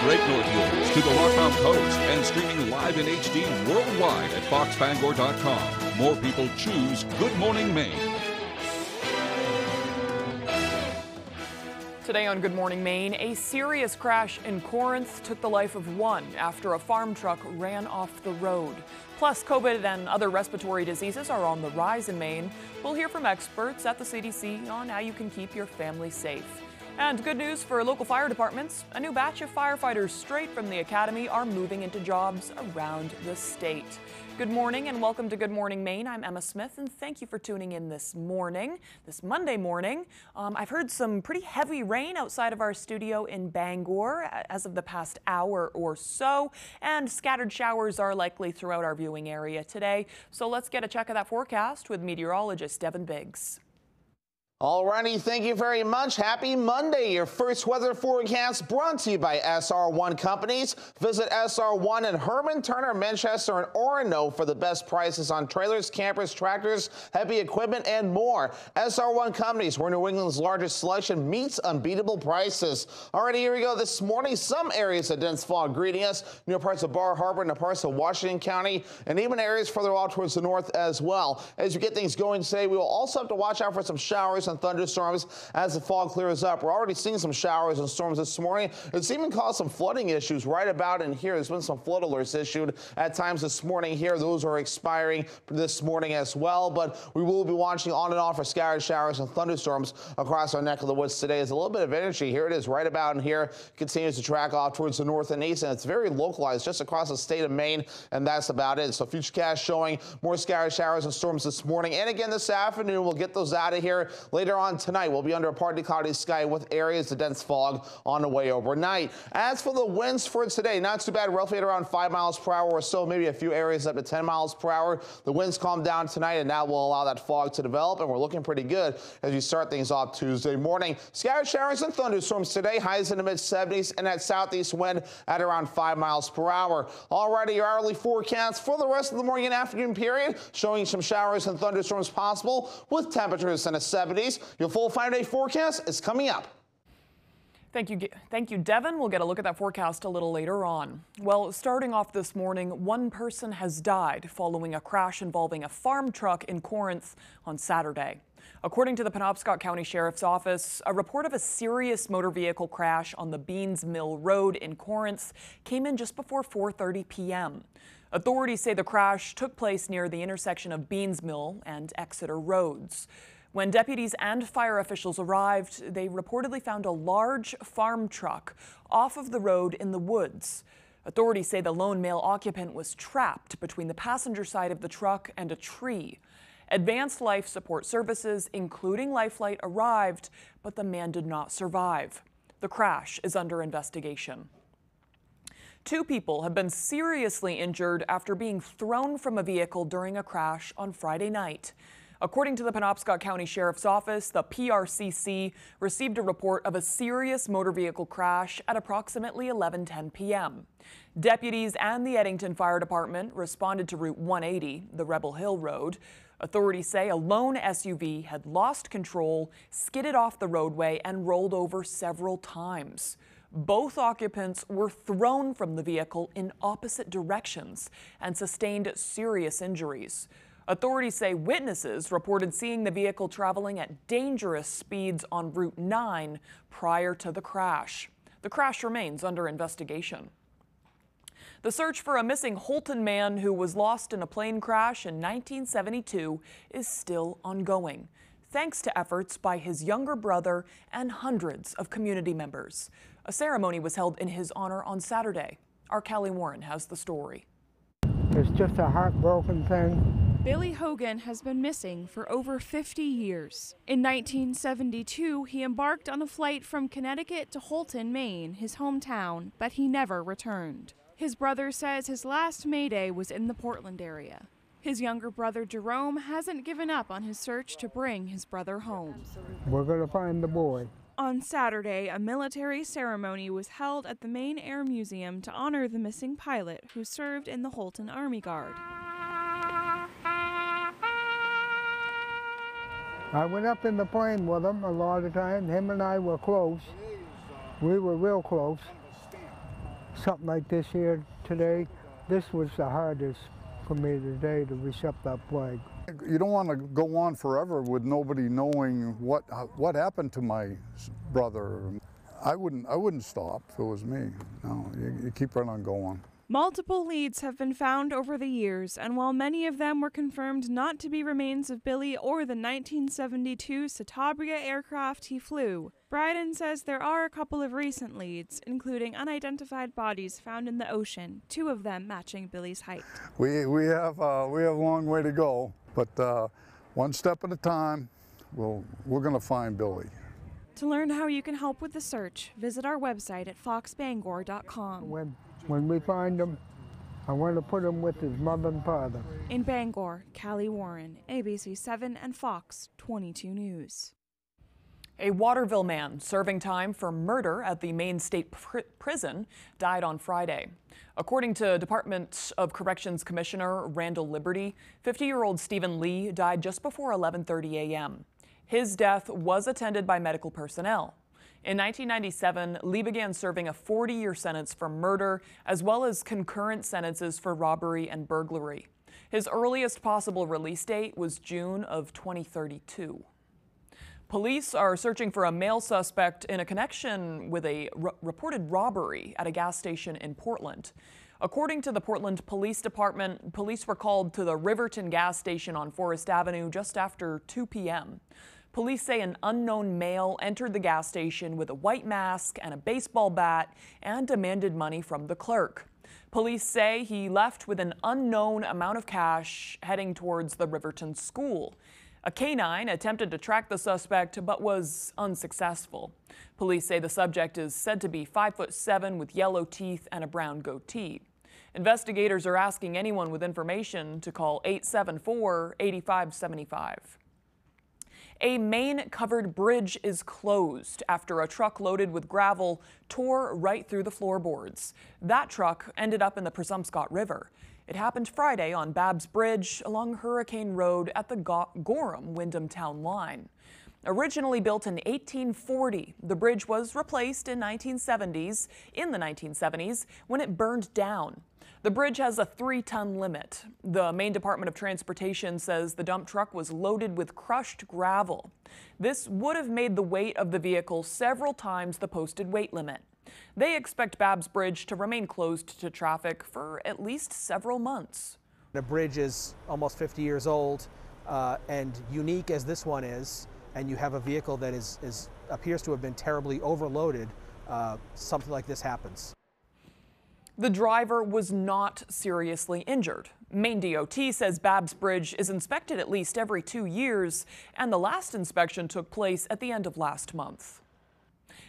Great North to the Rock Coast and streaming live in HD worldwide at foxbangor.com. More people choose Good Morning Maine. Today on Good Morning Maine, a serious crash in Corinth took the life of one after a farm truck ran off the road. Plus, COVID and other respiratory diseases are on the rise in Maine. We'll hear from experts at the CDC on how you can keep your family safe. And good news for local fire departments. A new batch of firefighters straight from the academy are moving into jobs around the state. Good morning and welcome to Good Morning Maine. I'm Emma Smith and thank you for tuning in this morning, this Monday morning. Um, I've heard some pretty heavy rain outside of our studio in Bangor as of the past hour or so, and scattered showers are likely throughout our viewing area today. So let's get a check of that forecast with meteorologist Devin Biggs. Alrighty, thank you very much. Happy Monday. Your first weather forecast brought to you by SR1 Companies. Visit SR1 in Hermon, Turner, Manchester, and Orono for the best prices on trailers, campers, tractors, heavy equipment, and more. SR1 Companies, where New England's largest selection meets unbeatable prices. Alrighty, here we go. This morning, some areas of dense fog greeting us near parts of Bar Harbor and parts of Washington County, and even areas further out towards the north as well. As we get things going today, we will also have to watch out for some showers and thunderstorms as the fog clears up. We're already seeing some showers and storms this morning. It's even caused some flooding issues right about in here. There's been some flood alerts issued at times this morning here. Those are expiring this morning as well, but we will be watching on and off for scattered showers and thunderstorms across our neck of the woods today. There's a little bit of energy. Here it is right about in here. Continues to track off towards the north and east, and it's very localized just across the state of Maine, and that's about it. So Futurecast showing more scattered showers and storms this morning and again this afternoon. We'll get those out of here Later on tonight, we'll be under a partly cloudy sky with areas of dense fog on the way overnight. As for the winds for today, not too bad, roughly at around 5 miles per hour or so, maybe a few areas up to 10 miles per hour. The winds calm down tonight, and that will allow that fog to develop, and we're looking pretty good as we start things off Tuesday morning. Scattered showers and thunderstorms today, highs in the mid 70s, and that southeast wind at around 5 miles per hour. Alrighty, your hourly forecast for the rest of the morning and afternoon period, showing some showers and thunderstorms possible with temperatures in the 70s. Your full five-day forecast is coming up. Thank you, thank you, Devin. We'll get a look at that forecast a little later on. Well, starting off this morning, one person has died following a crash involving a farm truck in Corinth on Saturday. According to the Penobscot County Sheriff's Office, a report of a serious motor vehicle crash on the Beans Mill Road in Corinth came in just before 4:30 p.m. Authorities say the crash took place near the intersection of Beans Mill and Exeter Roads. When deputies and fire officials arrived, they reportedly found a large farm truck off of the road in the woods. Authorities say the lone male occupant was trapped between the passenger side of the truck and a tree. Advanced life support services, including Lifelight, arrived, but the man did not survive. The crash is under investigation. Two people have been seriously injured after being thrown from a vehicle during a crash on Friday night. According to the Penobscot County Sheriff's Office, the PRCC received a report of a serious motor vehicle crash at approximately 11:10 p.m. Deputies and the Eddington Fire Department responded to Route 180, the Rebel Hill Road. Authorities say a lone SUV had lost control, skidded off the roadway, and rolled over several times. Both occupants were thrown from the vehicle in opposite directions and sustained serious injuries. Authorities say witnesses reported seeing the vehicle traveling at dangerous speeds on Route 9 prior to the crash. The crash remains under investigation. The search for a missing Houlton man who was lost in a plane crash in 1972 is still ongoing, thanks to efforts by his younger brother and hundreds of community members. A ceremony was held in his honor on Saturday. Our Callie Warren has the story. It's just a heartbroken thing Billy Hogan has been missing for over 50 years. In 1972, he embarked on a flight from Connecticut to Houlton, Maine, his hometown, but he never returned. His brother says his last Mayday was in the Portland area. His younger brother Jerome hasn't given up on his search to bring his brother home. We're going to find the boy. On Saturday, a military ceremony was held at the Maine Air Museum to honor the missing pilot who served in the Houlton Army Guard. I went up in the plane with him a lot of times. Him and I were close. We were real close. something like this here today, this was the hardest for me today to accept that flag. You don't want to go on forever with nobody knowing what what happened to my brother. I wouldn't I wouldn't stop if it was me. No, you, you keep right on going. Multiple leads have been found over the years, and while many of them were confirmed not to be remains of Billy or the 1972 Citabria aircraft he flew, Bryden says there are a couple of recent leads, including unidentified bodies found in the ocean, two of them matching Billy's height. We, we, have, uh, we have a long way to go, but uh, one step at a time, we'll, we're going to find Billy. To learn how you can help with the search, visit our website at foxbangor.com. When, when we find him, I want to put him with his mother and father. In Bangor, Callie Warren, ABC 7 and Fox 22 News. A Waterville man serving time for murder at the Maine State pr Prison died on Friday. According to Department of Corrections Commissioner Randall Liberty, 50-year-old Stephen Lee died just before 11:30 a.m. His death was attended by medical personnel. In 1997, Lee began serving a 40-year sentence for murder as well as concurrent sentences for robbery and burglary. His earliest possible release date was June of 2032. Police are searching for a male suspect in a connection with a reported robbery at a gas station in Portland. According to the Portland Police Department, police were called to the Riverton gas station on Forest Avenue just after 2 p.m. Police say an unknown male entered the gas station with a white mask and a baseball bat and demanded money from the clerk. Police say he left with an unknown amount of cash heading towards the Riverton school. A canine attempted to track the suspect but was unsuccessful. Police say the subject is said to be 5 foot 7 with yellow teeth and a brown goatee. Investigators are asking anyone with information to call 874 8575. A Maine covered bridge is closed after a truck loaded with gravel tore right through the floorboards. That truck ended up in the Presumpscot River. It happened Friday on Babbs Bridge along Hurricane Road at the Gorham Windham Town line. Originally built in 1840, the bridge was replaced in 1970s, in the 1970s, when it burned down. The bridge has a three-ton limit. The Maine Department of Transportation says the dump truck was loaded with crushed gravel. This would have made the weight of the vehicle several times the posted weight limit. They expect Babbs Bridge to remain closed to traffic for at least several months. The bridge is almost 50 years old uh, and unique as this one is, and you have a vehicle that is, is appears to have been terribly overloaded, uh, something like this happens. The driver was not seriously injured. Maine DOT says Babbs Bridge is inspected at least every two years, and the last inspection took place at the end of last month.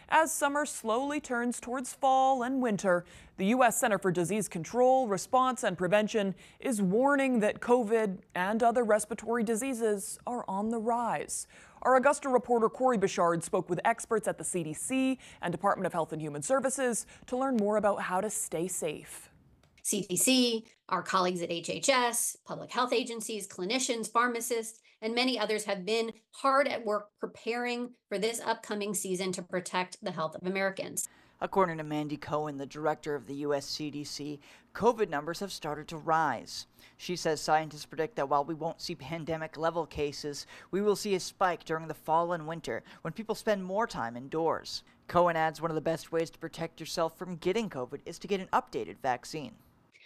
As summer slowly turns towards fall and winter, the U.S. Center for Disease Control, Response and Prevention is warning that COVID and other respiratory diseases are on the rise. Our Augusta reporter Corey Bouchard spoke with experts at the CDC and Department of Health and Human Services to learn more about how to stay safe. CDC, our colleagues at HHS, public health agencies, clinicians, pharmacists, and many others have been hard at work preparing for this upcoming season to protect the health of Americans. According to Mandy Cohen, the director of the U.S. CDC, COVID numbers have started to rise. She says scientists predict that while we won't see pandemic level cases, we will see a spike during the fall and winter when people spend more time indoors. Cohen adds one of the best ways to protect yourself from getting COVID is to get an updated vaccine.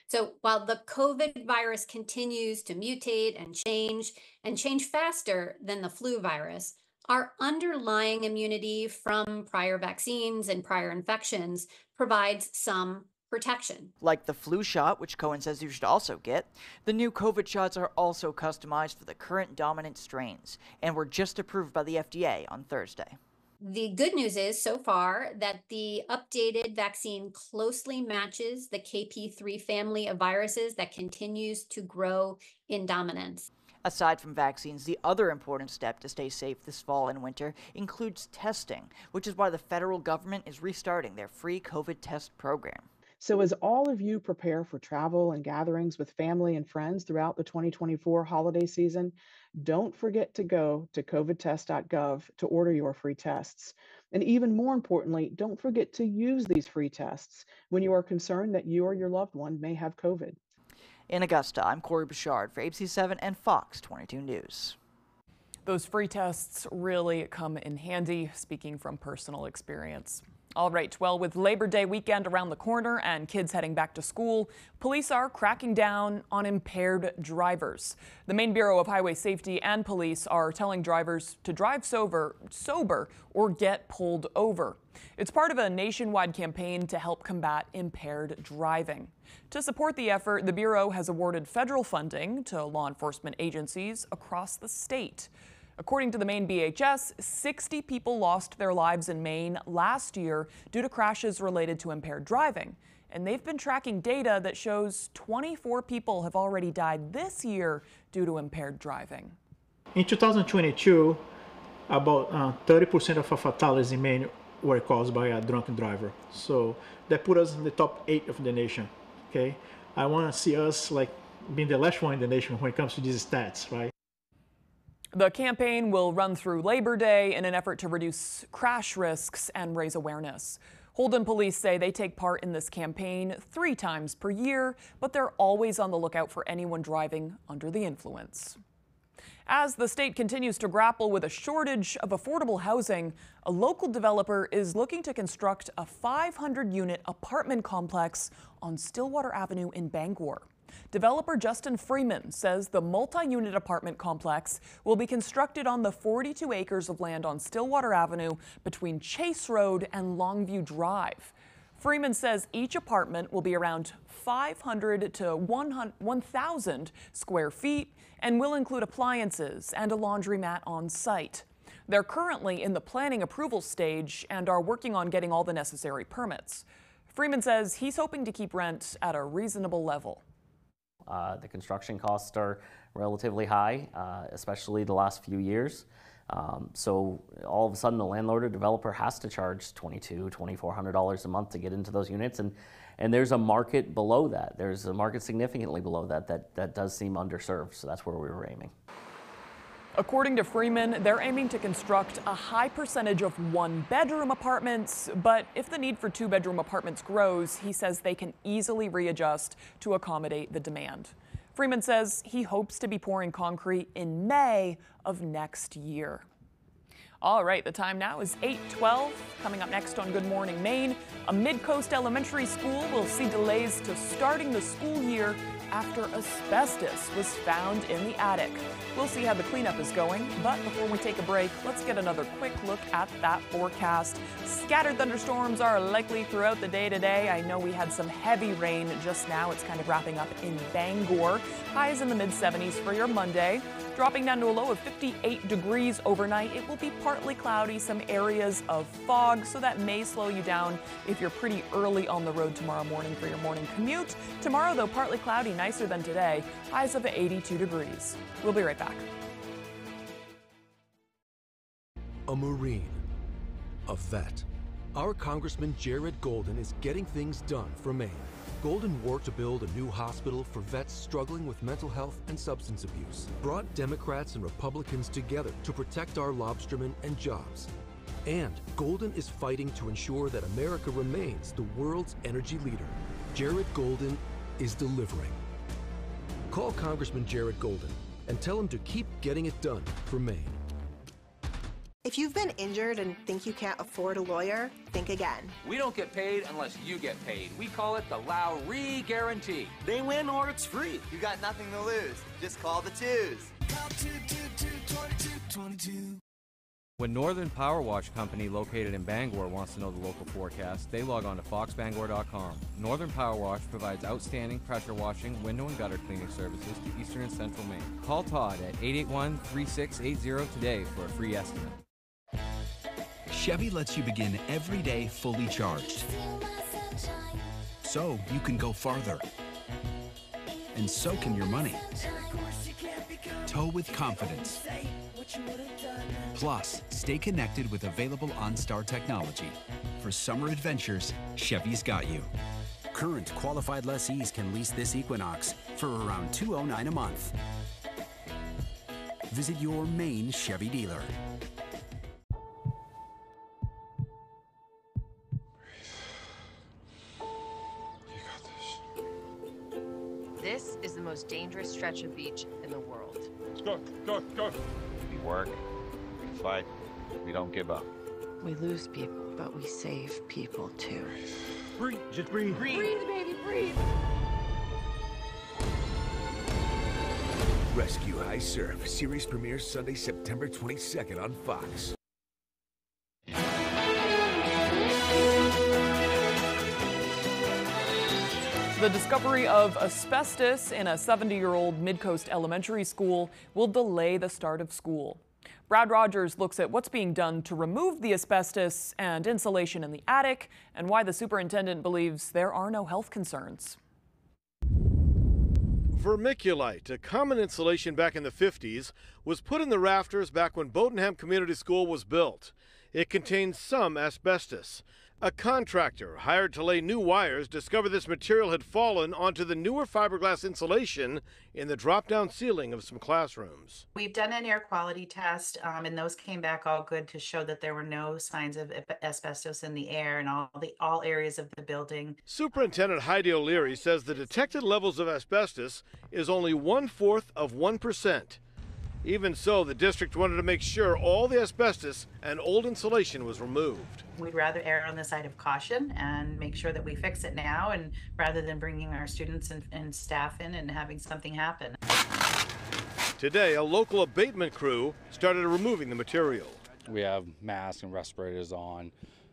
So while the COVID virus continues to mutate and change and change faster than the flu virus, our underlying immunity from prior vaccines and prior infections provides some protection. Like the flu shot, which Cohen says you should also get, the new COVID shots are also customized for the current dominant strains and were just approved by the FDA on Thursday. The good news is so far that the updated vaccine closely matches the KP3 family of viruses that continues to grow in dominance. Aside from vaccines, the other important step to stay safe this fall and winter includes testing, which is why the federal government is restarting their free COVID test program. So, as all of you prepare for travel and gatherings with family and friends throughout the 2024 holiday season, don't forget to go to covidtest.gov to order your free tests. And even more importantly, don't forget to use these free tests when you are concerned that you or your loved one may have COVID. In Augusta, I'm Corey Bouchard for ABC7 and Fox 22 News. Those free tests really come in handy, speaking from personal experience. All right, well, with Labor Day weekend around the corner and kids heading back to school, police are cracking down on impaired drivers. The Maine Bureau of Highway Safety and police are telling drivers to drive sober, sober or get pulled over. It's part of a nationwide campaign to help combat impaired driving. To support the effort, the Bureau has awarded federal funding to law enforcement agencies across the state. According to the Maine BHS, 60 people lost their lives in Maine last year due to crashes related to impaired driving. And they've been tracking data that shows 24 people have already died this year due to impaired driving. In 2022, about 30% uh, of fatalities in Maine were caused by a drunken driver. So that put us in the top eight of the nation. Okay, I want to see us like being the last one in the nation when it comes to these stats, right? The campaign will run through Labor Day in an effort to reduce crash risks and raise awareness. Holden police say they take part in this campaign three times per year, but they're always on the lookout for anyone driving under the influence. As the state continues to grapple with a shortage of affordable housing, a local developer is looking to construct a 500 unit apartment complex on Stillwater Avenue in Bangor. Developer Justin Freeman says the multi-unit apartment complex will be constructed on the 42 acres of land on Stillwater Avenue between Chase Road and Longview Drive. Freeman says each apartment will be around 500 to 1,000 square feet and will include appliances and a laundromat on site. They're currently in the planning approval stage and are working on getting all the necessary permits. Freeman says he's hoping to keep rent at a reasonable level. Uh, the construction costs are relatively high, uh, especially the last few years. Um, so all of a sudden, the landlord or developer has to charge $2,200, $2,400 a month to get into those units, and and there's a market below that. There's a market significantly below that that that does seem underserved. So that's where we were aiming. According to Freeman, they're aiming to construct a high percentage of one bedroom apartments, but if the need for two bedroom apartments grows, he says they can easily readjust to accommodate the demand. Freeman says he hopes to be pouring concrete in May of next year. All right, the time now is 8:12. Coming up next on Good Morning Maine, a Midcoast elementary school will see delays to starting the school year after asbestos was found in the attic. We'll see how the cleanup is going, but before we take a break, let's get another quick look at that forecast. Scattered thunderstorms are likely throughout the day today. I know we had some heavy rain just now. It's kind of wrapping up in Bangor. Highs in the mid 70s for your Monday. Dropping down to a low of 58 degrees overnight. It will be partly cloudy, some areas of fog, so that may slow you down if you're pretty early on the road tomorrow morning for your morning commute. Tomorrow, though, partly cloudy, nicer than today, highs of 82 degrees. We'll be right back. A Marine, a vet. Our Congressman Jared Golden is getting things done for Maine. Golden worked to build a new hospital for vets struggling with mental health and substance abuse, brought Democrats and Republicans together to protect our lobstermen and jobs. And Golden is fighting to ensure that America remains the world's energy leader. Jared Golden is delivering. Call Congressman Jared Golden and tell him to keep getting it done for Maine. If you've been injured and think you can't afford a lawyer, think again. We don't get paid unless you get paid. We call it the Lowry Guarantee. They win or it's free. You got nothing to lose. Just call the twos. When Northern Power Wash Company, located in Bangor, wants to know the local forecast, they log on to foxbangor.com. Northern Power Wash provides outstanding pressure washing, window and gutter cleaning services to eastern and central Maine. Call Todd at 881 3680 today for a free estimate. Chevy lets you begin every day fully charged. So you can go farther. And so can your money. Tow with confidence. Plus, stay connected with available OnStar technology. For summer adventures, Chevy's got you. Current qualified lessees can lease this Equinox for around 209 a month. Visit your main Chevy dealer. This is the most dangerous stretch of beach in the world. Let's go, go, go. We work, we fight, we don't give up. We lose people, but we save people too. Breathe, just breathe. Breathe, breathe baby, breathe. Rescue High Surf series premieres Sunday, September 22nd on Fox. The discovery of asbestos in a 70 year old Midcoast elementary school will delay the start of school. Brad Rogers looks at what's being done to remove the asbestos and insulation in the attic and why the superintendent believes there are no health concerns. Vermiculite, a common insulation back in the 50s, was put in the rafters back when Bowdoinham Community School was built. It contains some asbestos. A contractor hired to lay new wires discovered this material had fallen onto the newer fiberglass insulation in the drop down ceiling of some classrooms. We've done an air quality test, um, and those came back all good to show that there were no signs of asbestos in the air in all the all areas of the building. Superintendent Heidi O'Leary says the detected levels of asbestos is only one fourth of 1%. Even so, the district wanted to make sure all the asbestos and old insulation was removed. We'd rather err on the side of caution and make sure that we fix it now, and rather than bringing our students and, and staff in and having something happen. Today, a local abatement crew started removing the material. We have masks and respirators on.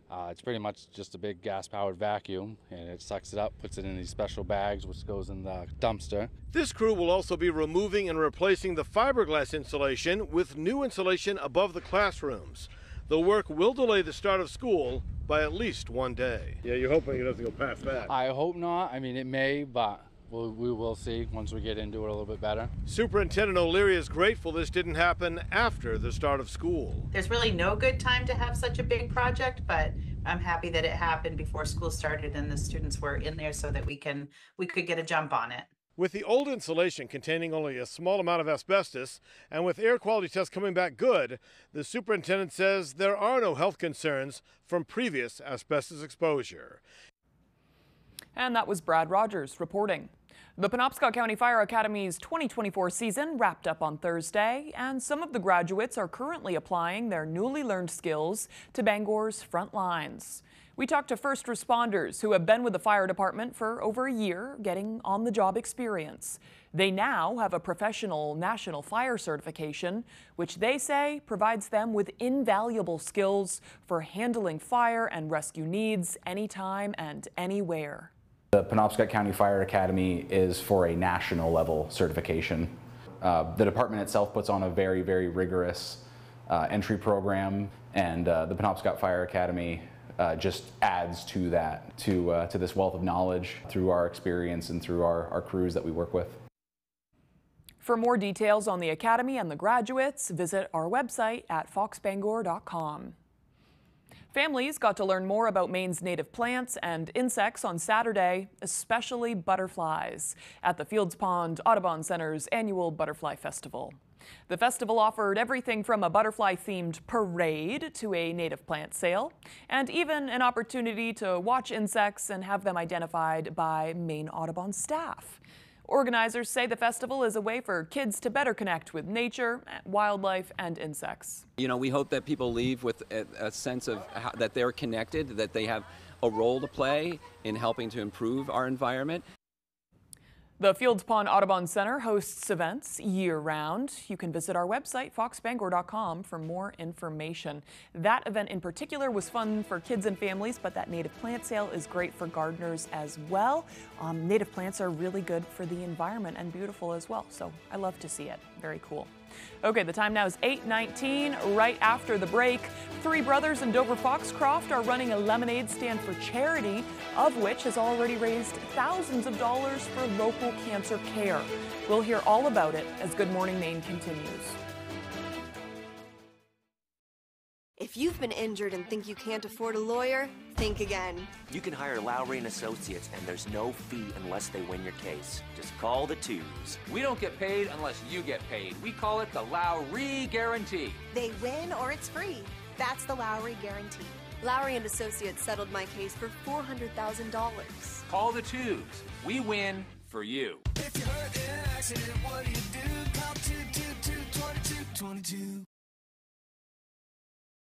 Uh, it's pretty much just a big gas powered vacuum and it sucks it up, puts it in these special bags, which goes in the dumpster. This crew will also be removing and replacing the fiberglass insulation with new insulation above the classrooms. The work will delay the start of school by at least one day. Yeah, you're hoping it doesn't go past that. I hope not. I mean, it may, but we'll, we will see once we get into it a little bit better. Superintendent O'Leary is grateful this didn't happen after the start of school. There's really no good time to have such a big project, but I'm happy that it happened before school started and the students were in there so that we can we could get a jump on it. With the old insulation containing only a small amount of asbestos and with air quality tests coming back good, the superintendent says there are no health concerns from previous asbestos exposure. And that was Brad Rogers reporting. The Penobscot County Fire Academy's 2024 season wrapped up on Thursday, and some of the graduates are currently applying their newly learned skills to Bangor's front lines. We talked to first responders who have been with the fire department for over a year, getting on the job experience. They now have a professional national fire certification, which they say provides them with invaluable skills for handling fire and rescue needs anytime and anywhere. The Penobscot County Fire Academy is for a national level certification. Uh, the department itself puts on a very, very rigorous uh, entry program, and uh, the Penobscot Fire Academy uh, just adds to that, to, uh, to this wealth of knowledge through our experience and through our, our crews that we work with. For more details on the Academy and the graduates, visit our website at foxbangor.com. Families got to learn more about Maine's native plants and insects on Saturday, especially butterflies, at the Fields Pond Audubon Center's annual Butterfly Festival. The festival offered everything from a butterfly themed parade to a native plant sale, and even an opportunity to watch insects and have them identified by Maine Audubon staff. Organizers say the festival is a way for kids to better connect with nature, wildlife, and insects. You know, we hope that people leave with a, a sense of how, that they're connected, that they have a role to play in helping to improve our environment. The Fields Pond Audubon Center hosts events year-round. You can visit our website, foxbangor.com, for more information. That event in particular was fun for kids and families, but that native plant sale is great for gardeners as well. Um, native plants are really good for the environment and beautiful as well, so I love to see it. Very cool. Okay, the time now is 8.19. Right after the break, three brothers in Dover Foxcroft are running a lemonade stand for charity, of which has already raised thousands of dollars for local cancer care. We'll hear all about it as Good Morning Maine continues. You've you've been injured and think you can't afford a lawyer, think again. You can hire Lowry and Associates, and there's no fee unless they win your case. Just call the twos. We don't get paid unless you get paid. We call it the Lowry Guarantee. They win or it's free. That's the Lowry Guarantee. Lowry and Associates settled my case for $400,000. Call the twos. We win for you. If you're hurt in an accident, what do you do? Call 222 2222.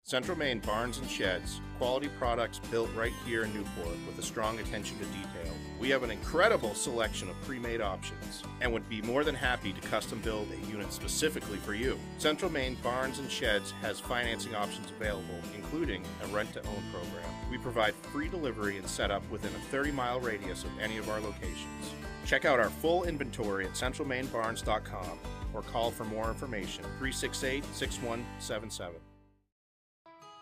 Central Maine Barns and Sheds, quality products built right here in Newport with a strong attention to detail. We have an incredible selection of pre-made options and would be more than happy to custom build a unit specifically for you. Central Maine Barns and Sheds has financing options available, including a rent-to-own program. We provide free delivery and setup within a 30-mile radius of any of our locations. Check out our full inventory at centralmainbarns.com or call for more information 368 6177.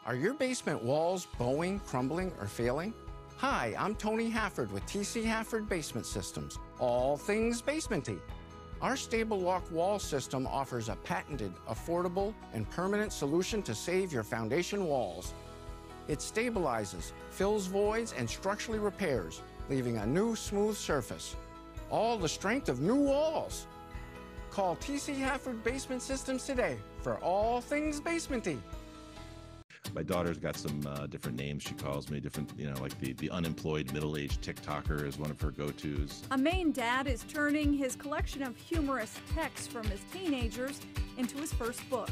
Are your basement walls bowing, crumbling, or failing? Hi, I'm Tony Hafford with TC Hafford Basement Systems, all things basementy. Our stable lock wall system offers a patented, affordable, and permanent solution to save your foundation walls. It stabilizes, fills voids, and structurally repairs, leaving a new smooth surface. All the strength of new walls. Call TC Hafford Basement Systems today for all things basementy. My daughter's got some uh, different names she calls me, different, you know, like the, the unemployed middle aged TikToker is one of her go tos. A Maine dad is turning his collection of humorous texts from his teenagers into his first book.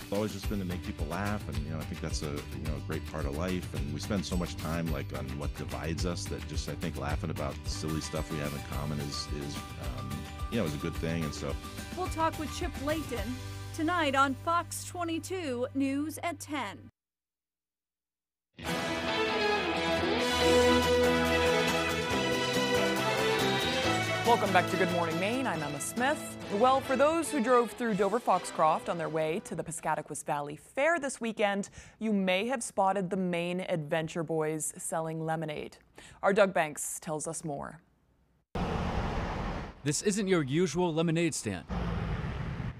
It's always just been to make people laugh, and you know I think that's a you know a great part of life. And we spend so much time like on what divides us that just I think laughing about the silly stuff we have in common is is um, you know is a good thing. And so We'll talk with Chip Layton tonight on Fox 22 News at 10. Welcome back to Good Morning Maine. I'm Emma Smith. Well, for those who drove through Dover Foxcroft on their way to the Piscataquis Valley Fair this weekend, you may have spotted the Maine Adventure Boys selling lemonade. Our Doug Banks tells us more. This isn't your usual lemonade stand.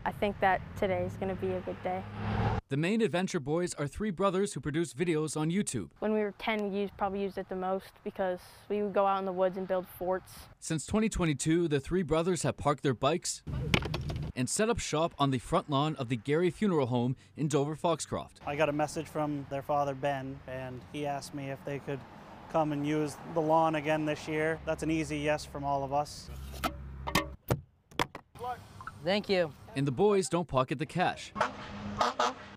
I think that today is going to be a good day. The Maine Adventure Boys are three brothers who produce videos on YouTube. When we were 10, we used, probably used it the most because we would go out in the woods and build forts. Since 2022, the three brothers have parked their bikes and set up shop on the front lawn of the Gary Funeral Home in Dover Foxcroft. I got a message from their father, Ben, and he asked me if they could come and use the lawn again this year. That's an easy yes from all of us. Thank you. And the boys don't pocket the cash.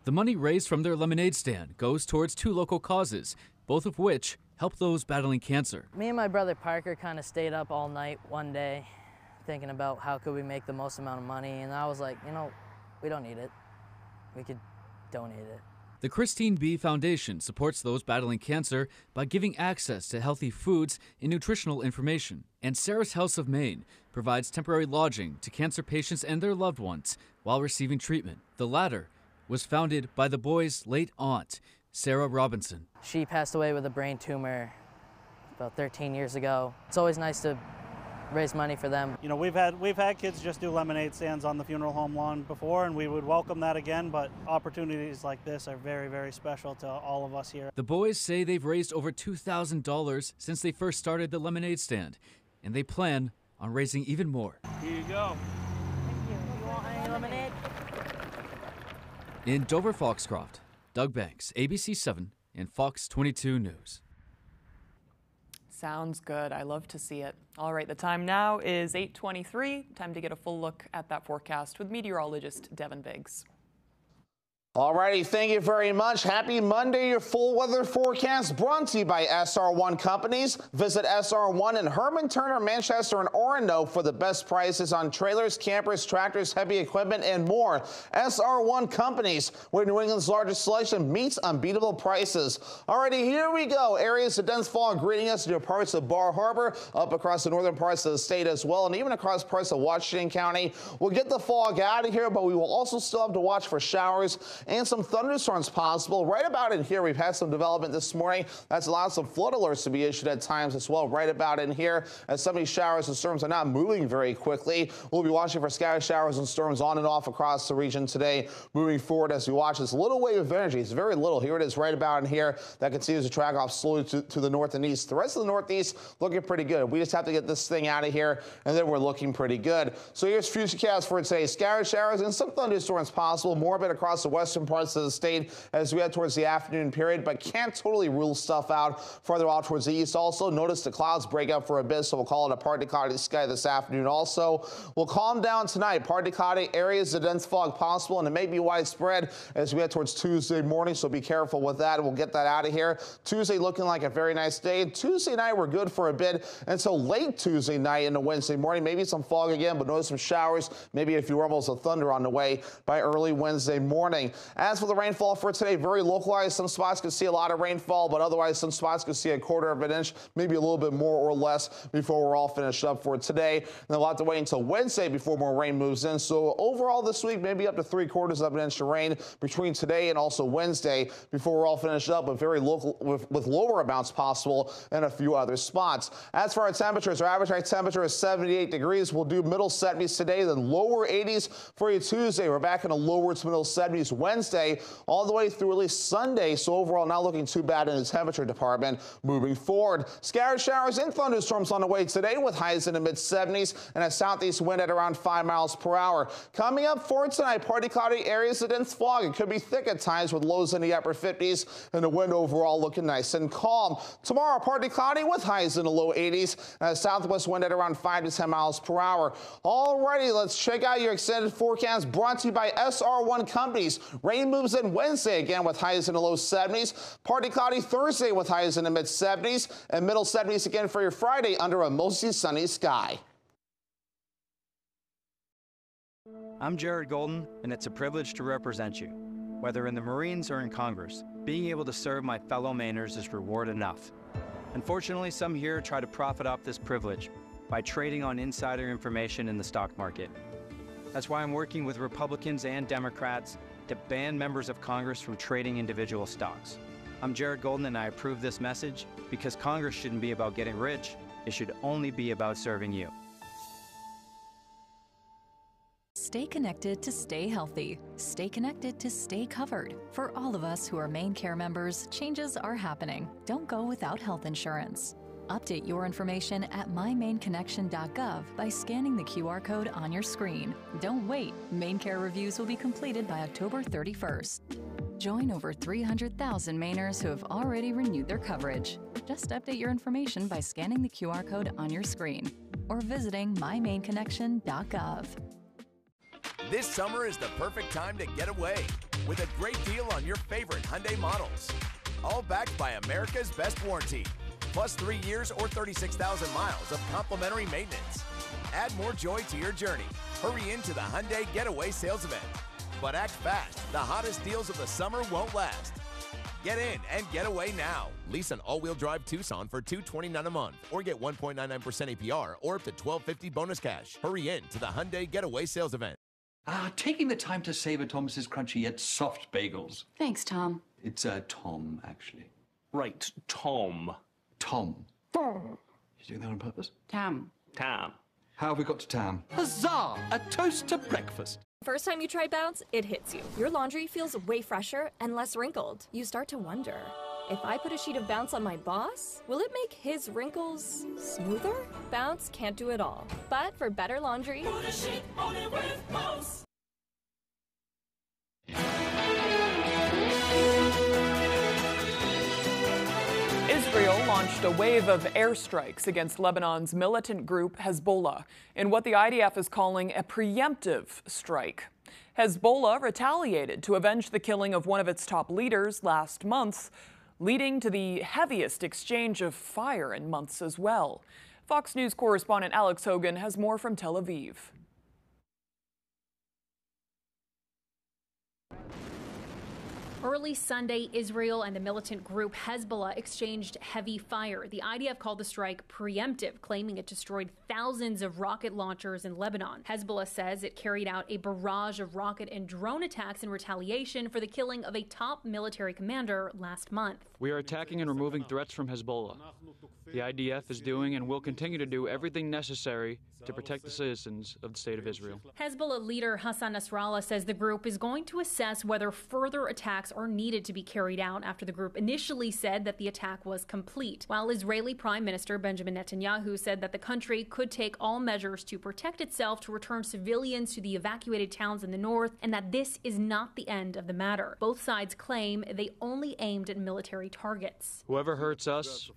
The money raised from their lemonade stand goes towards two local causes, both of which help those battling cancer. Me and my brother Parker kind of stayed up all night one day thinking about how could we make the most amount of money and I was like, you know, we don't need it. We could donate it. The Christine B. Foundation supports those battling cancer by giving access to healthy foods and nutritional information. And Sarah's House of Maine provides temporary lodging to cancer patients and their loved ones while receiving treatment. The latter was founded by the boys' late aunt, Sarah Robinson. She passed away with a brain tumor about 13 years ago. It's always nice to raise money for them. You know, we've had we've had kids just do lemonade stands on the funeral home lawn before, and we would welcome that again. But opportunities like this are very, very special to all of us here. The boys say they've raised over $2,000 since they first started the lemonade stand, and they plan on raising even more. Here you go. Thank you. You want any lemonade? In Dover Foxcroft, Doug Banks, ABC 7 and Fox 22 News. Sounds good. I love to see it. All right, the time now is 8:23. Time to get a full look at that forecast with meteorologist Devin Biggs. Alrighty, thank you very much. Happy Monday. Your full weather forecast brought to you by SR1 Companies. Visit SR1 in Hermon, Turner, Manchester, and Orono for the best prices on trailers, campers, tractors, heavy equipment, and more. SR1 Companies, where New England's largest selection meets unbeatable prices. Alrighty, here we go. Areas of dense fog greeting us near parts of Bar Harbor, up across the northern parts of the state as well, and even across parts of Washington County. We'll get the fog out of here, but we will also still have to watch for showers and some thunderstorms possible. Right about in here, we've had some development this morning that's allowed some flood alerts to be issued at times as well. Right about in here, as some of these showers and storms are not moving very quickly. We'll be watching for scattered showers and storms on and off across the region today. Moving forward as we watch this little wave of energy. It's very little. Here it is right about in here. That continues to track off slowly to, to the north and east. The rest of the northeast looking pretty good. We just have to get this thing out of here, and then we're looking pretty good. So here's Futurecast for today. Scattered showers and some thunderstorms possible. More of it across the western parts of the state as we head towards the afternoon period, but can't totally rule stuff out farther off towards the east. Also, notice the clouds break up for a bit, so we'll call it a partly cloudy sky this afternoon. Also, we'll calm down tonight. Partly cloudy areas of dense fog possible, and it may be widespread as we head towards Tuesday morning, so be careful with that. We'll get that out of here. Tuesday looking like a very nice day. Tuesday night, we're good for a bit and so late Tuesday night into Wednesday morning. Maybe some fog again, but notice some showers, maybe a few rumbles of thunder on the way by early Wednesday morning. As for the rainfall for today, very localized. Some spots could see a lot of rainfall, but otherwise some spots could see a quarter of an inch, maybe a little bit more or less before we're all finished up for today. And we'll have to wait until Wednesday before more rain moves in. So overall this week, maybe up to three quarters of an inch of rain between today and also Wednesday before we're all finished up, but very local with, with lower amounts possible in a few other spots. As for our temperatures, our average high temperature is 78 degrees. We'll do middle 70s today, then lower 80s for you Tuesday. We're back in the lower to middle 70s Wednesday, all the way through at least Sunday. So overall, not looking too bad in the temperature department moving forward. Scattered showers and thunderstorms on the way today with highs in the mid 70s and a southeast wind at around 5 miles per hour. Coming up for tonight, partly cloudy areas of dense fog. It could be thick at times with lows in the upper 50s and the wind overall looking nice and calm. Tomorrow, partly cloudy with highs in the low 80s and a southwest wind at around 5 to 10 miles per hour. Alrighty, let's check out your extended forecast brought to you by SR1 Companies. Rain moves in Wednesday again with highs in the low 70s. Partly cloudy Thursday with highs in the mid 70s and middle 70s again for your Friday under a mostly sunny sky. I'm Jared Golden, and it's a privilege to represent you. Whether in the Marines or in Congress, being able to serve my fellow Mainers is reward enough. Unfortunately, some here try to profit off this privilege by trading on insider information in the stock market. That's why I'm working with Republicans and Democrats to ban members of Congress from trading individual stocks. I'm Jared Golden, and I approve this message because Congress shouldn't be about getting rich, it should only be about serving you. Stay connected to stay healthy. Stay connected to stay covered. For all of us who are MaineCare members, changes are happening. Don't go without health insurance. Update your information at mymaineconnection.gov by scanning the QR code on your screen. Don't wait. MaineCare reviews will be completed by October 31st. Join over 300,000 Mainers who have already renewed their coverage. Just update your information by scanning the QR code on your screen or visiting mymaineconnection.gov. This summer is the perfect time to get away with a great deal on your favorite Hyundai models. All backed by America's best warranty, plus three years or 36,000 miles of complimentary maintenance. Add more joy to your journey. Hurry into the Hyundai Getaway Sales Event. But act fast, the hottest deals of the summer won't last. Get in and get away now. Lease an all-wheel drive Tucson for 229 a month or get 1.99% APR or up to 1250 bonus cash. Hurry in to the Hyundai Getaway Sales Event. Ah, taking the time to savor Thomas's crunchy yet soft bagels. Thanks, Tom. It's uh, Tom, actually. Right, Tom. Tom. Tom. You doing that on purpose? Tam. Tam. How have we got to Tam? Huzzah! A toast to breakfast. First time you try Bounce, it hits you. Your laundry feels way fresher and less wrinkled. You start to wonder if I put a sheet of Bounce on my boss, will it make his wrinkles smoother? Bounce can't do it all. But for better laundry, launched a wave of airstrikes against Lebanon's militant group Hezbollah in what the IDF is calling a preemptive strike. Hezbollah retaliated to avenge the killing of one of its top leaders last month, leading to the heaviest exchange of fire in months as well. Fox News correspondent Alex Hogan has more from Tel Aviv. Early Sunday, Israel and the militant group Hezbollah exchanged heavy fire. The IDF called the strike preemptive, claiming it destroyed thousands of rocket launchers in Lebanon. Hezbollah says it carried out a barrage of rocket and drone attacks in retaliation for the killing of a top military commander last month. We are attacking and removing threats from Hezbollah. The IDF is doing and will continue to do everything necessary to protect the citizens of the state of Israel. Hezbollah leader Hassan Nasrallah says the group is going to assess whether further attacks are needed to be carried out after the group initially said that the attack was complete, while Israeli Prime Minister Benjamin Netanyahu said that the country could take all measures to protect itself to return civilians to the evacuated towns in the north and that this is not the end of the matter. Both sides claim they only aimed at military targets. Whoever hurts us,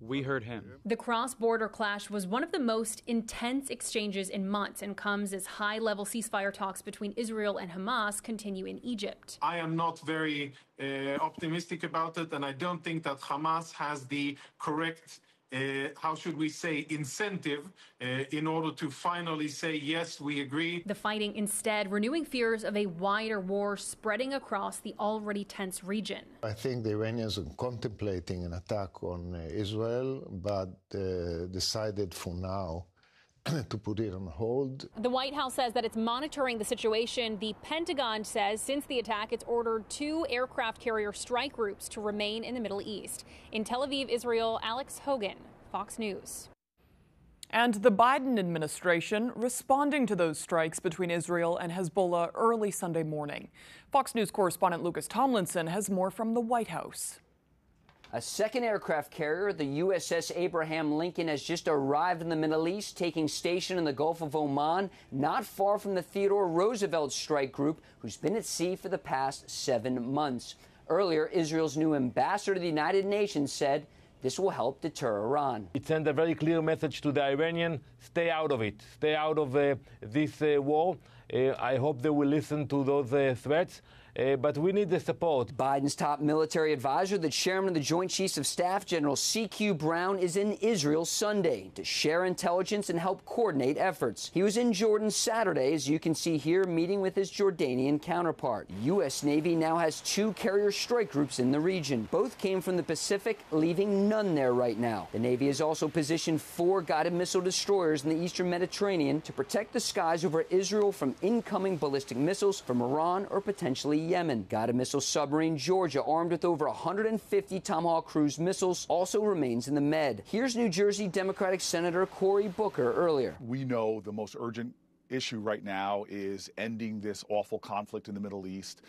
we hurt him. The cross border clash was one of the most intense exchanges in months and comes as high level ceasefire talks between Israel and Hamas continue in Egypt. I am not very uh, optimistic about it, and I don't think that Hamas has the correct uh, how should we say, incentive uh, in order to finally say, yes, we agree. The fighting instead renewing fears of a wider war spreading across the already tense region. I think the Iranians are contemplating an attack on uh, Israel, but uh, decided for now to put it on hold. The White House says that it's monitoring the situation. The Pentagon says since the attack, it's ordered two aircraft carrier strike groups to remain in the Middle East. In Tel Aviv, Israel, Alex Hogan, Fox News. And the Biden administration responding to those strikes between Israel and Hezbollah early Sunday morning. Fox News correspondent Lucas Tomlinson has more from the White House. A second aircraft carrier, the USS Abraham Lincoln, has just arrived in the Middle East, taking station in the Gulf of Oman, not far from the Theodore Roosevelt strike group, who's been at sea for the past seven months. Earlier, Israel's new ambassador to the United Nations said this will help deter Iran. It sent a very clear message to the Iranian stay out of it, stay out of uh, this uh, war. Uh, I hope they will listen to those uh, threats. Uh, but we need the support. Biden's top military advisor, the chairman of the Joint Chiefs of Staff, General C.Q. Brown, is in Israel Sunday to share intelligence and help coordinate efforts. He was in Jordan Saturday, as you can see here, meeting with his Jordanian counterpart. U.S. Navy now has two carrier strike groups in the region. Both came from the Pacific, leaving none there right now. The Navy has also positioned four guided missile destroyers in the eastern Mediterranean to protect the skies over Israel from incoming ballistic missiles from Iran or potentially Yemen. Guided missile submarine Georgia, armed with over 150 Tomahawk cruise missiles, also remains in the Med. Here's New Jersey Democratic Senator Cory Booker earlier. We know the most urgent issue right now is ending this awful conflict in the Middle East,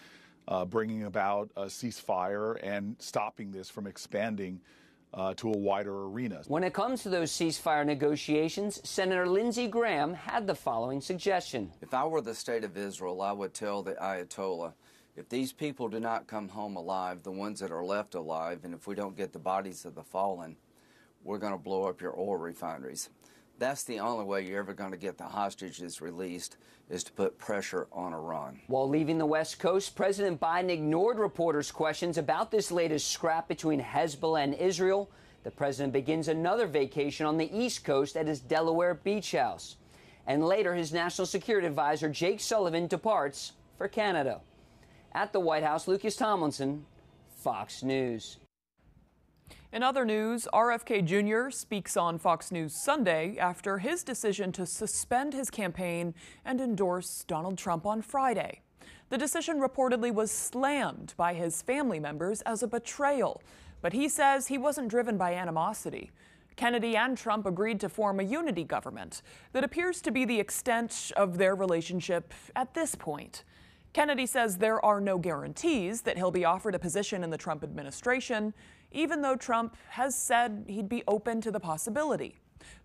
uh, bringing about a ceasefire, and stopping this from expanding. Uh, to a wider arena. When it comes to those ceasefire negotiations, Senator Lindsey Graham had the following suggestion. If I were the state of Israel, I would tell the Ayatollah if these people do not come home alive, the ones that are left alive, and if we don't get the bodies of the fallen, we're going to blow up your oil refineries. That's the only way you're ever going to get the hostages released is to put pressure on Iran. While leaving the West Coast, President Biden ignored reporters' questions about this latest scrap between Hezbollah and Israel. The president begins another vacation on the East Coast at his Delaware beach house. And later, his national security advisor, Jake Sullivan, departs for Canada. At the White House, Lucas Tomlinson, Fox News. In other news, RFK Jr. speaks on Fox News Sunday after his decision to suspend his campaign and endorse Donald Trump on Friday. The decision reportedly was slammed by his family members as a betrayal, but he says he wasn't driven by animosity. Kennedy and Trump agreed to form a unity government that appears to be the extent of their relationship at this point. Kennedy says there are no guarantees that he'll be offered a position in the Trump administration, even though Trump has said he'd be open to the possibility.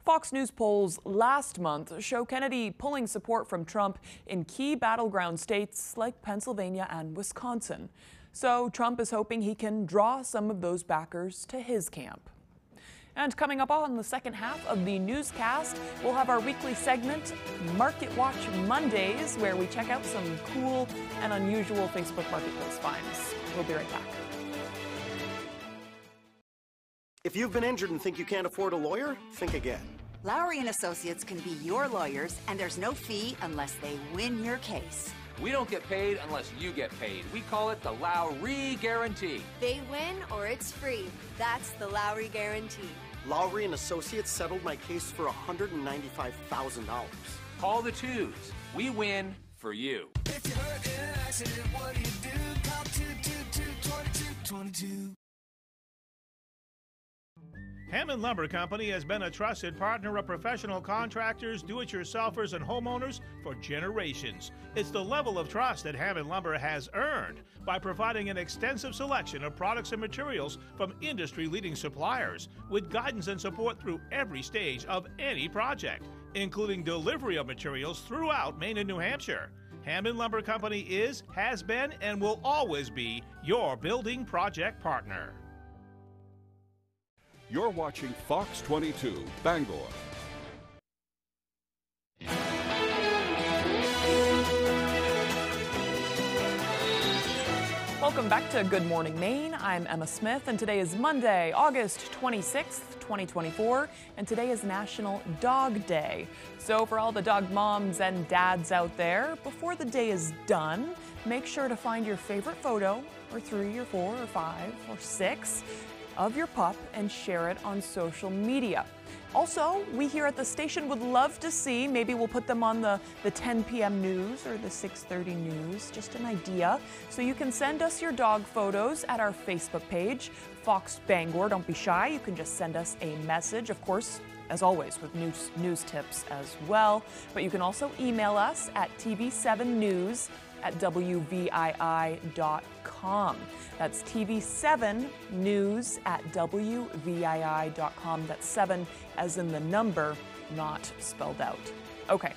Fox News polls last month show Kennedy pulling support from Trump in key battleground states like Pennsylvania and Wisconsin. So Trump is hoping he can draw some of those backers to his camp. And coming up on the second half of the newscast, we'll have our weekly segment, Market Watch Mondays, where we check out some cool and unusual Facebook Marketplace finds. We'll be right back. If you've been injured and think you can't afford a lawyer, think again. Lowry and Associates can be your lawyers, and there's no fee unless they win your case. We don't get paid unless you get paid. We call it the Lowry Guarantee. They win or it's free. That's the Lowry Guarantee. Lowry and Associates settled my case for $195,000. Call the twos. We win for you. If you're hurt in an accident, what do you do? Call 222 2222. Hammond Lumber Company has been a trusted partner of professional contractors, do it yourselfers, and homeowners for generations. It's the level of trust that Hammond Lumber has earned by providing an extensive selection of products and materials from industry leading suppliers with guidance and support through every stage of any project, including delivery of materials throughout Maine and New Hampshire. Hammond Lumber Company is, has been, and will always be your building project partner. You're watching Fox 22, Bangor. Welcome back to Good Morning Maine. I'm Emma Smith, and today is Monday, August 26th, 2024, and today is National Dog Day. So, for all the dog moms and dads out there, before the day is done, make sure to find your favorite photo, or three, or four, or five, or six, of your pup and share it on social media. Also, we here at the station would love to see, maybe we'll put them on the, the 10 p.m. news or the 6.30 news, just an idea. So you can send us your dog photos at our Facebook page, Fox Bangor. Don't be shy, you can just send us a message, of course, as always, with news, news tips as well. But you can also email us at TV7news at WVII.com. That's TV7 News at WVII.com. That's seven as in the number, not spelled out. Okay.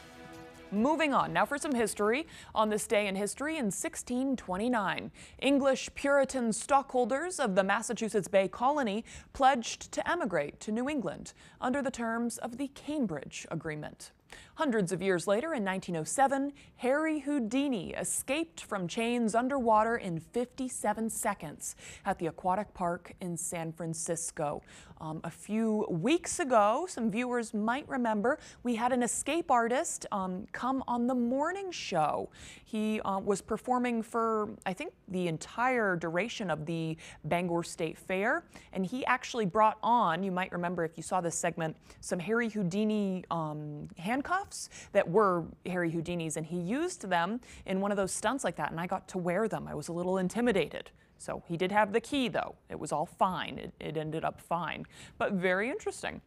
Moving on, now for some history. On this day in history in 1629, English Puritan stockholders of the Massachusetts Bay Colony pledged to emigrate to New England under the terms of the Cambridge Agreement. Hundreds of years later, in 1907, Harry Houdini escaped from chains underwater in 57 seconds at the aquatic park in San Francisco. Um, a few weeks ago, some viewers might remember, we had an escape artist um, come on the morning show. He uh, was performing for, I think, the entire duration of the Bangor State Fair, and he actually brought on, you might remember if you saw this segment, some Harry Houdini um, handcuffs that were Harry Houdini's, and he used them in one of those stunts like that, and I got to wear them. I was a little intimidated. So he did have the key, though. It was all fine. It, it ended up fine, but very interesting.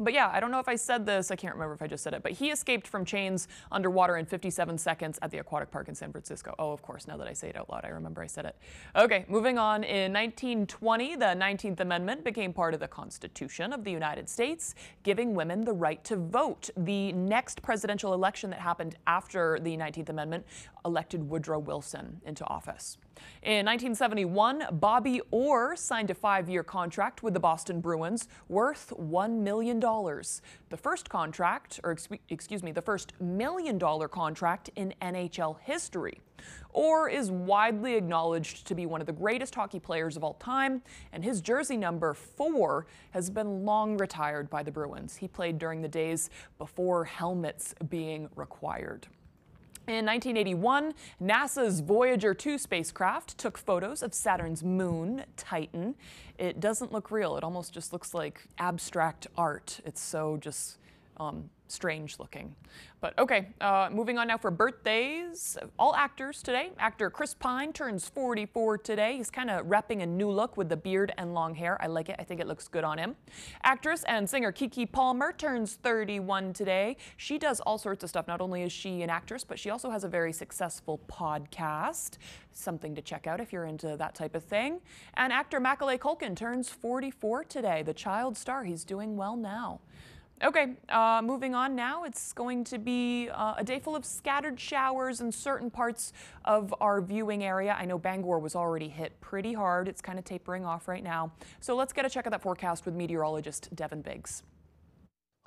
But yeah, I don't know if I said this, I can't remember if I just said it, but he escaped from chains underwater in 57 seconds at the aquatic park in San Francisco. Oh, of course, now that I say it out loud, I remember I said it. Okay, moving on. In 1920, the 19th Amendment became part of the Constitution of the United States, giving women the right to vote. The next presidential election that happened after the 19th Amendment elected Woodrow Wilson into office. In 1971, Bobby Orr signed a five year contract with the Boston Bruins worth $1 million. The first contract, or excuse me, the first million dollar contract in NHL history. Orr is widely acknowledged to be one of the greatest hockey players of all time, and his jersey number four has been long retired by the Bruins. He played during the days before helmets being required. In 1981, NASA's Voyager 2 spacecraft took photos of Saturn's moon, Titan. It doesn't look real. It almost just looks like abstract art. It's so just um, strange looking. But okay, uh, moving on now for birthdays. All actors today. Actor Chris Pine turns 44 today. He's kind of repping a new look with the beard and long hair. I like it. I think it looks good on him. Actress and singer Keke Palmer turns 31 today. She does all sorts of stuff. Not only is she an actress, but she also has a very successful podcast. Something to check out if you're into that type of thing. And actor Macaulay Culkin turns 44 today. The child star. He's doing well now. Okay, uh, moving on now. It's going to be uh, a day full of scattered showers in certain parts of our viewing area. I know Bangor was already hit pretty hard. It's kind of tapering off right now. So let's get a check of that forecast with meteorologist Devin Biggs.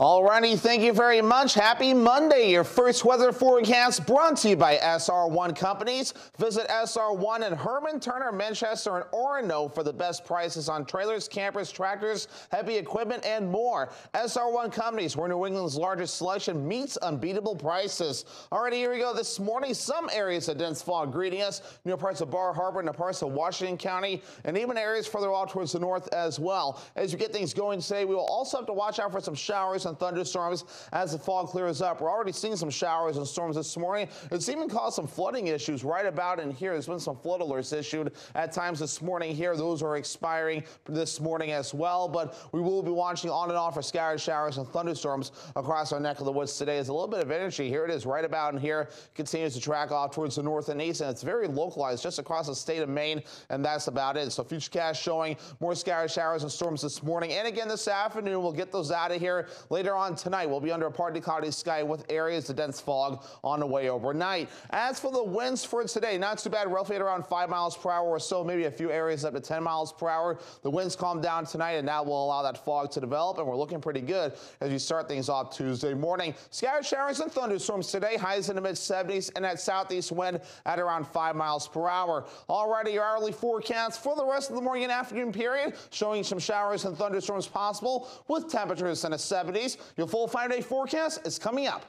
Alrighty, thank you very much. Happy Monday. Your first weather forecast brought to you by SR1 Companies. Visit SR1 in Hermon, Turner, Manchester, and Orono for the best prices on trailers, campers, tractors, heavy equipment, and more. SR1 Companies, where New England's largest selection meets unbeatable prices. Alrighty, here we go. This morning, some areas of dense fog greeting us near parts of Bar Harbor and parts of Washington County, and even areas further out towards the north as well. As you get things going today, we will also have to watch out for some showers and thunderstorms as the fog clears up. We're already seeing some showers and storms this morning. It's even caused some flooding issues right about in here. There's been some flood alerts issued at times this morning here. Those are expiring this morning as well, but we will be watching on and off for scattered showers and thunderstorms across our neck of the woods today. There's a little bit of energy. Here it is right about in here. Continues to track off towards the north and east, and it's very localized just across the state of Maine, and that's about it. So futurecast showing more scattered showers and storms this morning and again this afternoon. We'll get those out of here later on tonight. We'll be under a partly cloudy sky with areas of dense fog on the way overnight. As for the winds for today, not too bad, roughly at around 5 miles per hour or so, maybe a few areas up to 10 miles per hour. The winds calm down tonight, and that will allow that fog to develop, and we're looking pretty good as we start things off Tuesday morning. Scattered showers and thunderstorms today, highs in the mid 70s, and that southeast wind at around 5 miles per hour. Alrighty, your hourly forecast for the rest of the morning and afternoon period, showing some showers and thunderstorms possible with temperatures in the 70s. Your full five day forecast is coming up.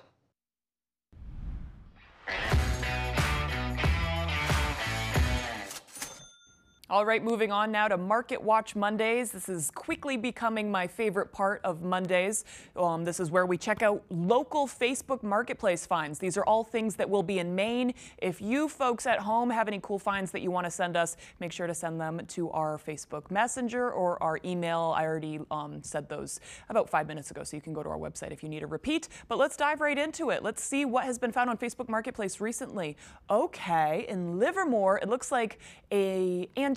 All right, moving on now to Market Watch Mondays. This is quickly becoming my favorite part of Mondays. Um, this is where we check out local Facebook Marketplace finds. These are all things that will be in Maine. If you folks at home have any cool finds that you want to send us, make sure to send them to our Facebook Messenger or our email. I already um, said those about five minutes ago, so you can go to our website if you need a repeat. But let's dive right into it. Let's see what has been found on Facebook Marketplace recently. Okay, in Livermore, it looks like a antique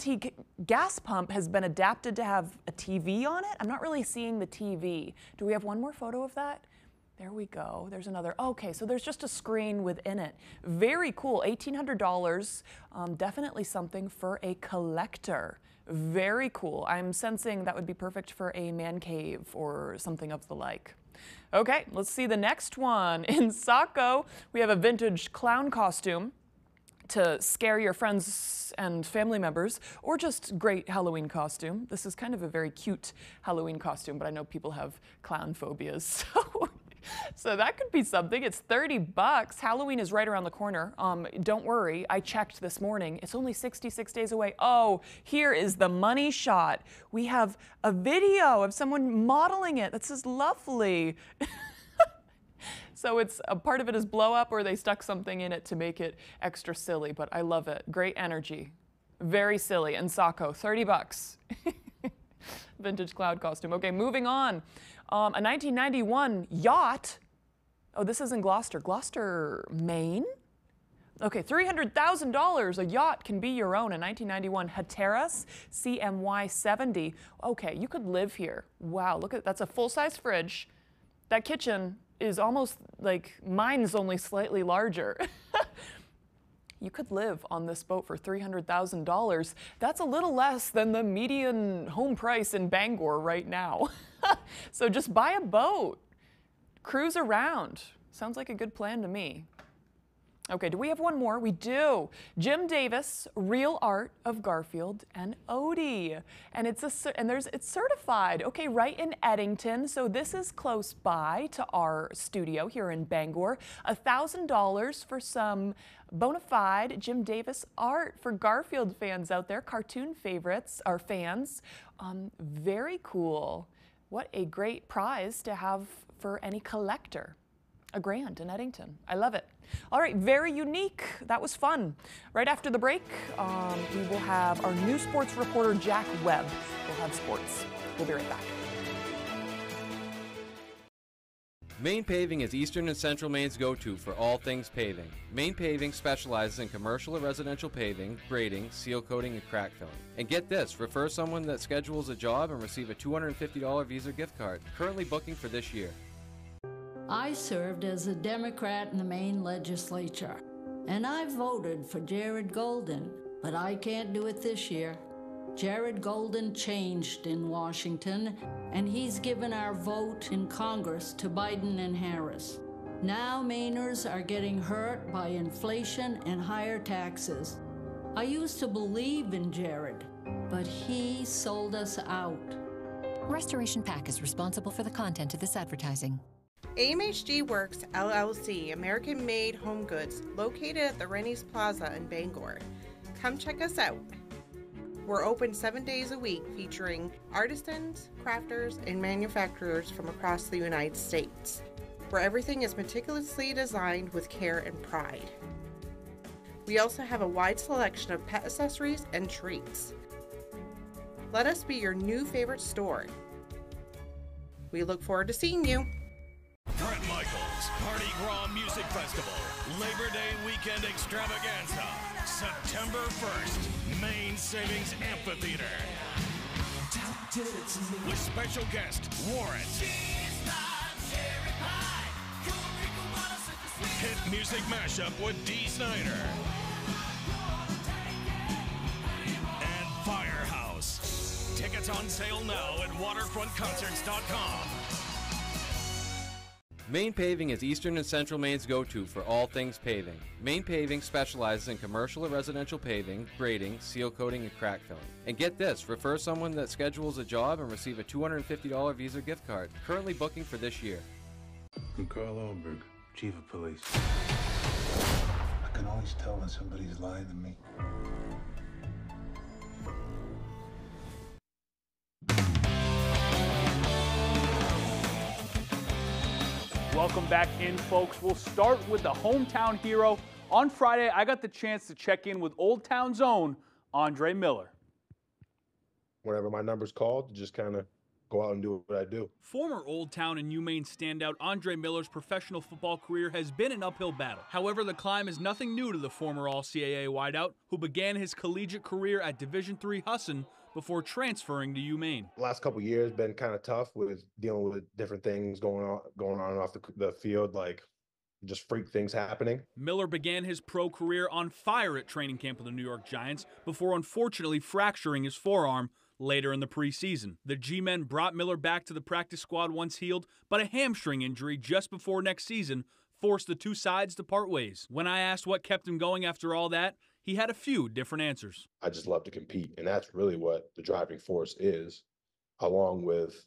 gas pump has been adapted to have a TV on it. I'm not really seeing the TV. Do we have one more photo of that? There we go. There's another. Okay, so there's just a screen within it. Very cool. $1,800. Um, definitely something for a collector. Very cool. I'm sensing that would be perfect for a man cave or something of the like. Okay, let's see the next one. In Saco, we have a vintage clown costume to scare your friends and family members, or just great Halloween costume. This is kind of a very cute Halloween costume, but I know people have clown phobias. So, so that could be something. It's 30 bucks. Halloween is right around the corner. Um, don't worry, I checked this morning. It's only 66 days away. Oh, here is the money shot. We have a video of someone modeling it. This is lovely. So it's a part of it is blow up or they stuck something in it to make it extra silly, but I love it. Great energy. Very silly. And Saco, 30 bucks. Vintage cloud costume. Okay, moving on. Um, a 1991 yacht. Oh, this is in Gloucester. Gloucester, Maine? Okay, $300,000. A yacht can be your own. A 1991 Hatteras CMY 70. Okay, you could live here. Wow, look at that's a full size fridge. That kitchen is almost like mine's only slightly larger. you could live on this boat for $300,000. That's a little less than the median home price in Bangor right now. so just buy a boat, cruise around. Sounds like a good plan to me. Okay, do we have one more? We do. Jim Davis, Real Art of Garfield and Odie. And it's a and there's it's certified. Okay, right in Eddington. So this is close by to our studio here in Bangor. $1,000 for some bona fide Jim Davis art for Garfield fans out there, cartoon favorites, our fans. Um, very cool. What a great prize to have for any collector a grand in Eddington. I love it. All right, very unique. That was fun. Right after the break, um, we will have our new sports reporter, Jack Webb. We'll have sports. We'll be right back. Maine Paving is Eastern and Central Maine's go to for all things paving. Maine Paving specializes in commercial or residential paving, grading, seal coating, and crack filling. And get this refer someone that schedules a job and receive a $250 Visa gift card, currently booking for this year. I served as a Democrat in the Maine legislature, and I voted for Jared Golden, but I can't do it this year. Jared Golden changed in Washington, and he's given our vote in Congress to Biden and Harris. Now, Mainers are getting hurt by inflation and higher taxes. I used to believe in Jared, but he sold us out. Restoration PAC is responsible for the content of this advertising. AMHG Works LLC, American made home goods, located at the Rennie's Plaza in Bangor. Come check us out. We're open seven days a week, featuring artisans, crafters, and manufacturers from across the United States, where everything is meticulously designed with care and pride. We also have a wide selection of pet accessories and treats. Let us be your new favorite store. We look forward to seeing you. Bret Michaels Party Gras Music Festival, Labor Day Weekend Extravaganza, September 1st, Maine Savings Amphitheater. With special guest Warrant. Hit music mashup with Dee Snider. And Firehouse. Tickets on sale now at waterfrontconcerts.com. Maine Paving is Eastern and Central Maine's go to for all things paving. Maine Paving specializes in commercial and residential paving, grading, seal coating, and crack filling. And get this refer someone that schedules a job and receive a $250 Visa gift card. Currently booking for this year. I'm Carl Olberg, Chief of Police. I can always tell when somebody's lying to me. Welcome back in, folks. We'll start with the hometown hero. On Friday, I got the chance to check in with Old Town's own Andre Miller. Whenever my number's called, just kind of go out and do what I do. Former Old Town and UMaine standout Andre Miller's professional football career has been an uphill battle. However, the climb is nothing new to the former All CAA wideout, who began his collegiate career at Division III Husson before transferring to UMaine. The last couple years been kind of tough with dealing with different things going on going on off the, the field, like just freak things happening. Miller began his pro career on fire at training camp with the New York Giants before unfortunately fracturing his forearm later in the preseason. The G men brought Miller back to the practice squad once healed, but a hamstring injury just before next season forced the two sides to part ways. When I asked what kept him going after all that, he had a few different answers. I just love to compete, and that's really what the driving force is, along with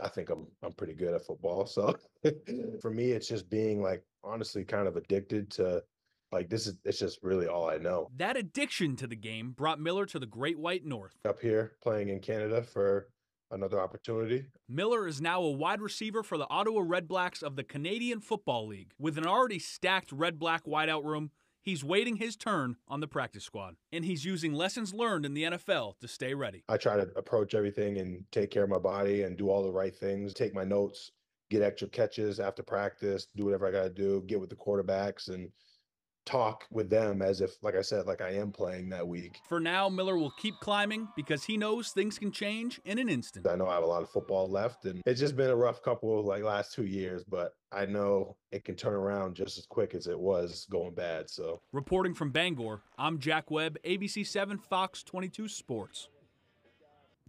I think I'm I'm pretty good at football. So for me, it's just being like honestly kind of addicted to like this is it's just really all I know. That addiction to the game brought Miller to the Great White North. Up here playing in Canada for another opportunity. Miller is now a wide receiver for the Ottawa Redblacks of the Canadian Football League. With an already stacked red black wideout room, he's waiting his turn on the practice squad. And he's using lessons learned in the NFL to stay ready. I try to approach everything and take care of my body and do all the right things, take my notes, get extra catches after practice, do whatever I got to do, get with the quarterbacks and talk with them as if, like I said, like I am playing that week. For now, Miller will keep climbing because he knows things can change in an instant. I know I have a lot of football left, and it's just been a rough couple of like last two years, but I know it can turn around just as quick as it was going bad. So, reporting from Bangor, I'm Jack Webb, ABC 7 Fox 22 Sports.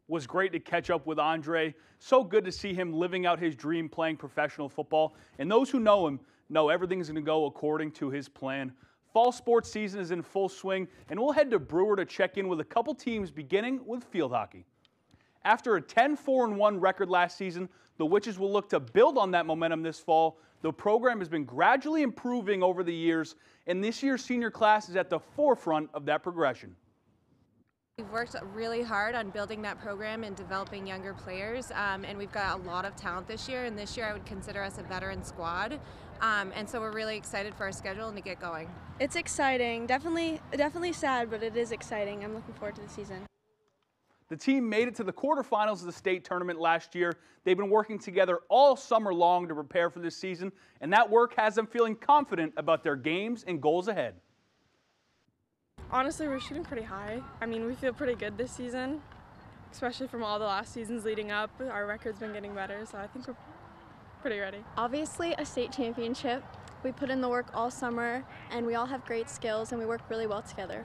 Was great to catch up with Andre. So good to see him living out his dream playing professional football. And those who know him know everything's going to go according to his plan. Fall sports season is in full swing, and we'll head to Brewer to check in with a couple teams, beginning with field hockey. After a 10 4 1 record last season, the Witches will look to build on that momentum this fall. The program has been gradually improving over the years, and this year's senior class is at the forefront of that progression. We've worked really hard on building that program and developing younger players, um, and we've got a lot of talent this year. And this year, I would consider us a veteran squad, um, and so we're really excited for our schedule and to get going. It's exciting. Definitely, definitely sad, but it is exciting. I'm looking forward to the season. The team made it to the quarterfinals of the state tournament last year. They've been working together all summer long to prepare for this season, and that work has them feeling confident about their games and goals ahead. Honestly, we're shooting pretty high. I mean, we feel pretty good this season, especially from all the last seasons leading up. Our record's been getting better, so I think we're pretty ready. Obviously, a state championship. We put in the work all summer, and we all have great skills, and we work really well together.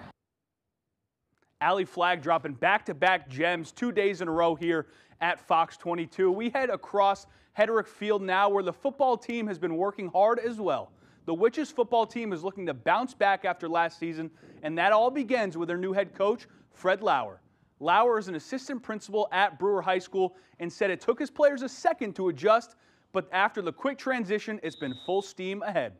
Ali Flag dropping back to back gems two days in a row here at Fox 22. We head across Hedrick Field now, where the football team has been working hard as well. The Witches football team is looking to bounce back after last season, and that all begins with their new head coach, Fred Lauer. Lauer is an assistant principal at Brewer High School and said it took his players a second to adjust, but after the quick transition, it's been full steam ahead.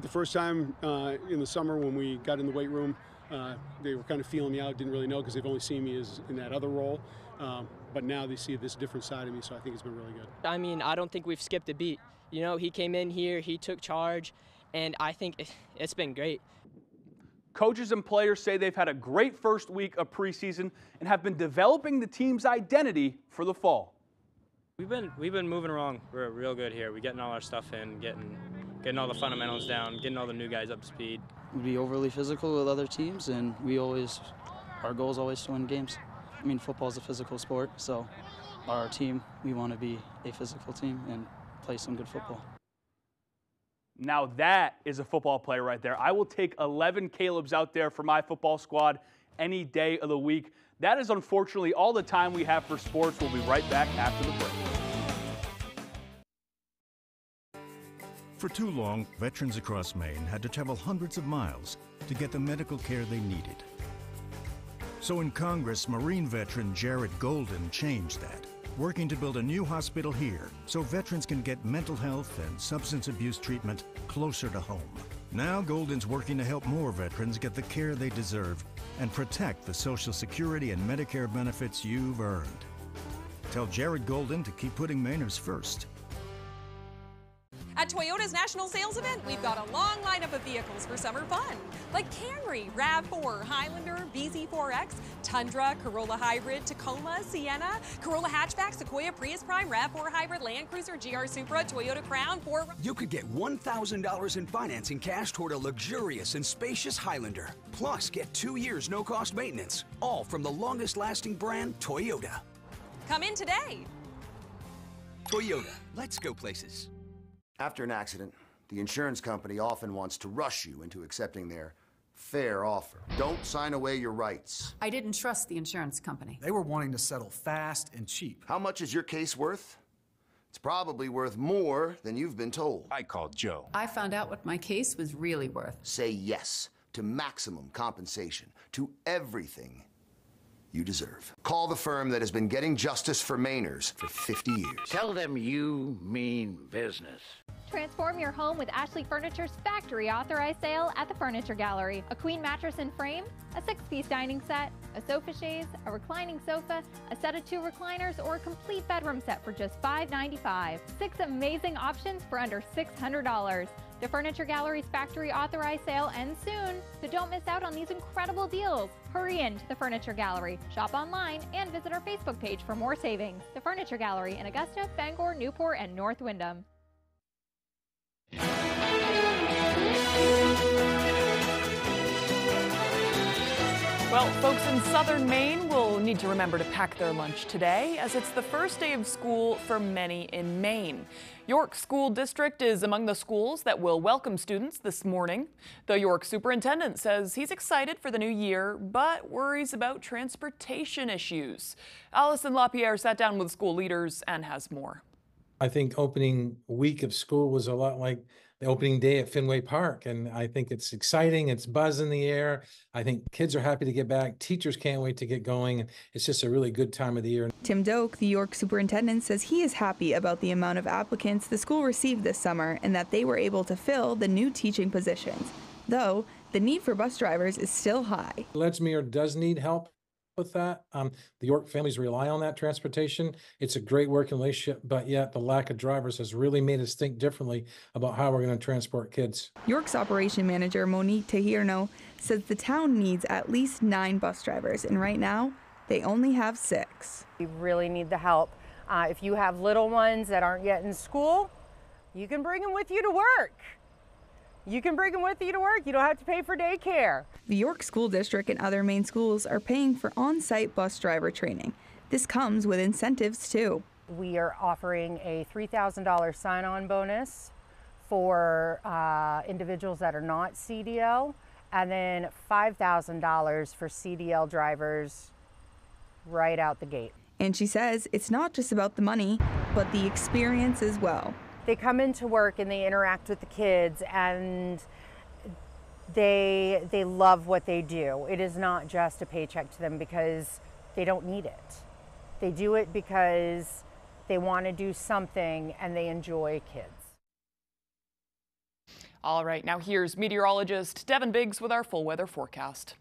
The first time uh, in the summer when we got in the weight room, uh, they were kind of feeling me out, didn't really know because they've only seen me as in that other role. Um, but now they see this different side of me, so I think it's been really good. I mean, I don't think we've skipped a beat. You know, he came in here, he took charge, and I think it's been great. Coaches and players say they've had a great first week of preseason and have been developing the team's identity for the fall. We've been we've been moving along We're real good here. We're getting all our stuff in, getting getting all the fundamentals down, getting all the new guys up to speed. We be overly physical with other teams, and we always our goal is always to win games. I mean, football is a physical sport, so our team we want to be a physical team and play some good football. Now that is a football player right there. I will take 11 Caleb's out there for my football squad any day of the week. That is unfortunately all the time we have for sports. We'll be right back after the break. For too long, veterans across Maine had to travel hundreds of miles to get the medical care they needed. So in Congress, Marine veteran Jared Golden changed that working to build a new hospital here so veterans can get mental health and substance abuse treatment closer to home. Now Golden's working to help more veterans get the care they deserve and protect the Social Security and Medicare benefits you've earned. Tell Jared Golden to keep putting Mainers first. At Toyota's national sales event, we've got a long lineup of vehicles for summer fun, like Camry, RAV4, Highlander, BZ4X, Tundra, Corolla Hybrid, Tacoma, Sienna, Corolla Hatchback, Sequoia, Prius Prime, RAV4 Hybrid, Land Cruiser, GR Supra, Toyota Crown, 4... You could get $1,000 in financing cash toward a luxurious and spacious Highlander. Plus, get two years no-cost maintenance, all from the longest-lasting brand, Toyota. Come in today. Toyota, let's go places. After an accident, the insurance company often wants to rush you into accepting their fair offer. Don't sign away your rights. I didn't trust the insurance company. They were wanting to settle fast and cheap. How much is your case worth? It's probably worth more than you've been told. I called Joe. I found out what my case was really worth. Say yes to maximum compensation, to everything you deserve. Call the firm that has been getting justice for Mainers for 50 years. Tell them you mean business. Transform your home with Ashley Furniture's factory authorized sale at the Furniture Gallery. A queen mattress and frame, a six piece dining set, a sofa chaise, a reclining sofa, a set of two recliners, or a complete bedroom set for just 595. Six amazing options for under $600. The Furniture Gallery's factory authorized sale ends soon, so don't miss out on these incredible deals. Hurry in to the Furniture Gallery, shop online, and visit our Facebook page for more savings. The Furniture Gallery in Augusta, Bangor, Newport, and North Windham. Well, folks in southern Maine will need to remember to pack their lunch today as it's the first day of school for many in Maine. York School District is among the schools that will welcome students this morning. The York superintendent says he's excited for the new year, but worries about transportation issues. Allison LaPierre sat down with school leaders and has more. I think opening week of school was a lot like the opening day at Fenway Park. And I think it's exciting. It's buzz in the air. I think kids are happy to get back. Teachers can't wait to get going. It's just a really good time of the year. Tim Doak, the York superintendent, says he is happy about the amount of applicants the school received this summer and that they were able to fill the new teaching positions. Though, the need for bus drivers is still high. Ledgemere does need help with that. Um, the York families rely on that transportation. It's a great working relationship, but yet the lack of drivers has really made us think differently about how we're going to transport kids. York's operation manager, Monique Tahirno, says the town needs at least nine bus drivers, and right now, they only have six. We really need the help. Uh, if you have little ones that aren't yet in school, you can bring them with you to work. You can bring them with you to work. You don't have to pay for daycare. The York School District and other Maine schools are paying for on site bus driver training. This comes with incentives too. We are offering a $3,000 sign on bonus for uh, individuals that are not CDL and then $5,000 for CDL drivers right out the gate. And she says it's not just about the money, but the experience as well. They come into work and they interact with the kids and they they love what they do. It is not just a paycheck to them because they don't need it. They do it because they want to do something and they enjoy kids. All right, now here's meteorologist Devin Biggs with our full weather forecast.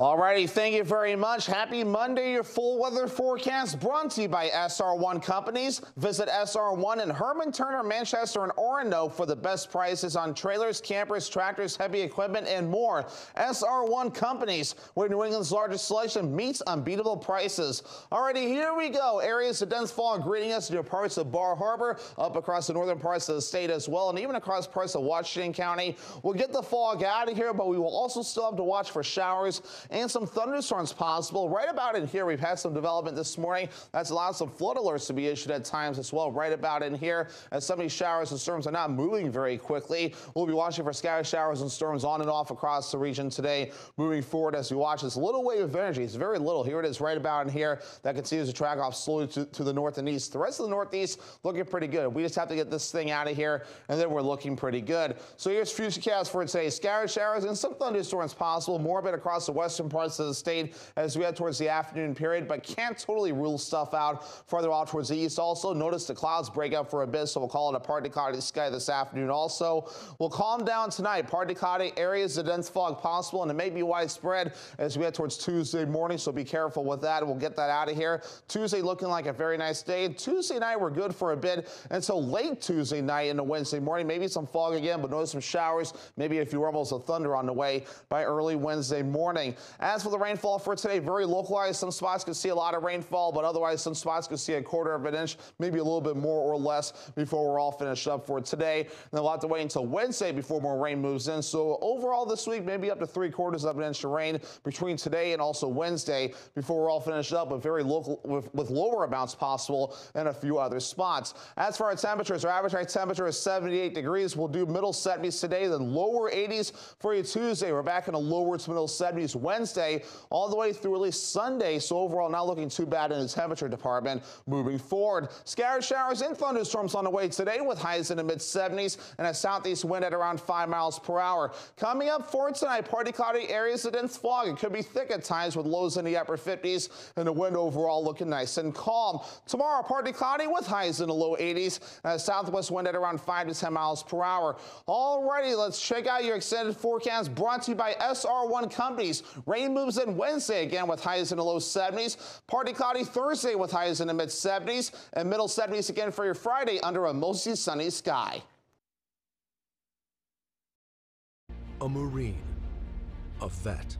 Alrighty, thank you very much. Happy Monday. Your full weather forecast brought to you by SR1 Companies. Visit SR1 in Hermon, Turner, Manchester, and Orono for the best prices on trailers, campers, tractors, heavy equipment, and more. SR1 Companies, where New England's largest selection meets unbeatable prices. Alrighty, here we go. Areas of dense fog greeting us near parts of Bar Harbor, up across the northern parts of the state as well, and even across parts of Washington County. We'll get the fog out of here, but we will also still have to watch for showers and some thunderstorms possible. Right about in here, we've had some development this morning that's allowed some flood alerts to be issued at times as well. Right about in here, as some of these showers and storms are not moving very quickly. We'll be watching for scattered showers and storms on and off across the region today. Moving forward as we watch this little wave of energy, it's very little. Here it is right about in here that continues to track off slowly to, to the north and east. The rest of the northeast looking pretty good. We just have to get this thing out of here and then we're looking pretty good. So here's futurecast for today. Scattered showers and some thunderstorms possible. More of it across the western parts of the state as we head towards the afternoon period, but can't totally rule stuff out farther off towards the east. Also, notice the clouds break up for a bit, so we'll call it a partly cloudy sky this afternoon. Also, we'll calm down tonight. Partly cloudy areas of dense fog possible, and it may be widespread as we head towards Tuesday morning, so be careful with that. We'll get that out of here. Tuesday looking like a very nice day. Tuesday night, we're good for a bit until late Tuesday night into Wednesday morning. Maybe some fog again, but notice some showers, maybe a few rumbles of thunder on the way by early Wednesday morning. As for the rainfall for today, very localized. Some spots could see a lot of rainfall, but otherwise some spots could see a quarter of an inch, maybe a little bit more or less before we're all finished up for today. And we'll have to wait until Wednesday before more rain moves in. So overall this week, maybe up to three quarters of an inch of rain between today and also Wednesday before we're all finished up, but very local with, with lower amounts possible in a few other spots. As for our temperatures, our average night temperature is 78 degrees. We'll do middle 70s today, then lower 80s for you Tuesday. We're back in the lower to middle 70s Wednesday, all the way through at least Sunday. So overall, not looking too bad in the temperature department moving forward. Scattered showers and thunderstorms on the way today with highs in the mid 70s and a southeast wind at around 5 miles per hour. Coming up for tonight, partly cloudy areas of dense fog. It could be thick at times with lows in the upper 50s and the wind overall looking nice and calm. Tomorrow, partly cloudy with highs in the low 80s and a southwest wind at around 5 to 10 miles per hour. Alrighty, let's check out your extended forecast brought to you by SR1 Companies. Rain moves in Wednesday again with highs in the low 70s. Partly cloudy Thursday with highs in the mid 70s and middle 70s again for your Friday under a mostly sunny sky. A Marine, a vet.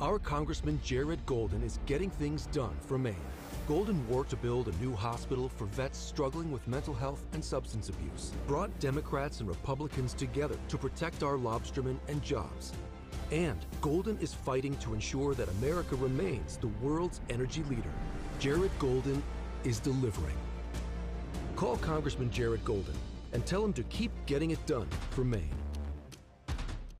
Our Congressman Jared Golden is getting things done for Maine. Golden worked to build a new hospital for vets struggling with mental health and substance abuse, brought Democrats and Republicans together to protect our lobstermen and jobs. And Golden is fighting to ensure that America remains the world's energy leader. Jared Golden is delivering. Call Congressman Jared Golden and tell him to keep getting it done for Maine.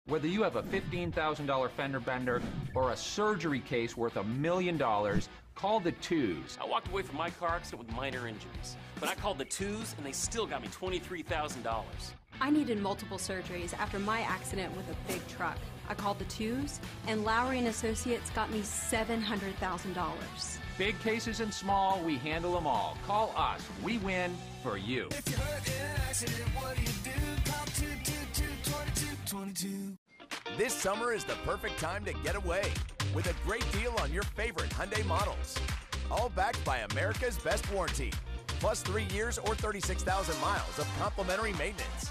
Whether you have a $15,000 fender bender or a surgery case worth a million dollars, call the twos. I walked away from my car accident with minor injuries, but I called the twos and they still got me $23,000. I needed multiple surgeries after my accident with a big truck. I called the twos, and Lowry and Associates got me $700,000. Big cases and small, we handle them all. Call us. We win for you. This summer is the perfect time to get away with a great deal on your favorite Hyundai models. All backed by America's best warranty, plus three years or 36,000 miles of complimentary maintenance.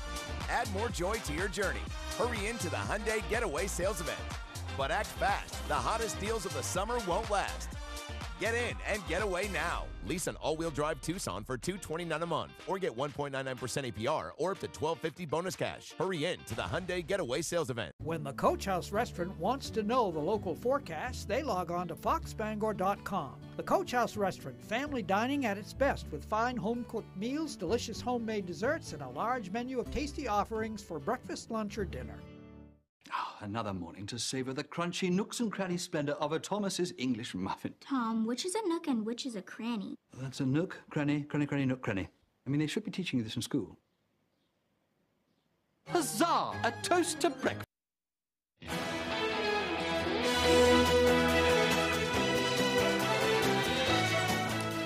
Add more joy to your journey. Hurry into the Hyundai Getaway Sales Event. But act fast, the hottest deals of the summer won't last. Get in and get away now. Lease an all-wheel drive Tucson for 229 a month or get 1.99% APR or up to 1250 bonus cash. Hurry in to the Hyundai Getaway Sales Event. When the Coach House Restaurant wants to know the local forecast, they log on to foxbangor.com. The Coach House Restaurant, family dining at its best with fine home-cooked meals, delicious homemade desserts, and a large menu of tasty offerings for breakfast, lunch, or dinner. Oh, another morning to savor the crunchy nooks and cranny splendor of a Thomas's English muffin. Tom, which is a nook and which is a cranny? That's a nook, cranny, cranny, cranny, nook, cranny. I mean, they should be teaching you this in school. Huzzah! A toast to breakfast.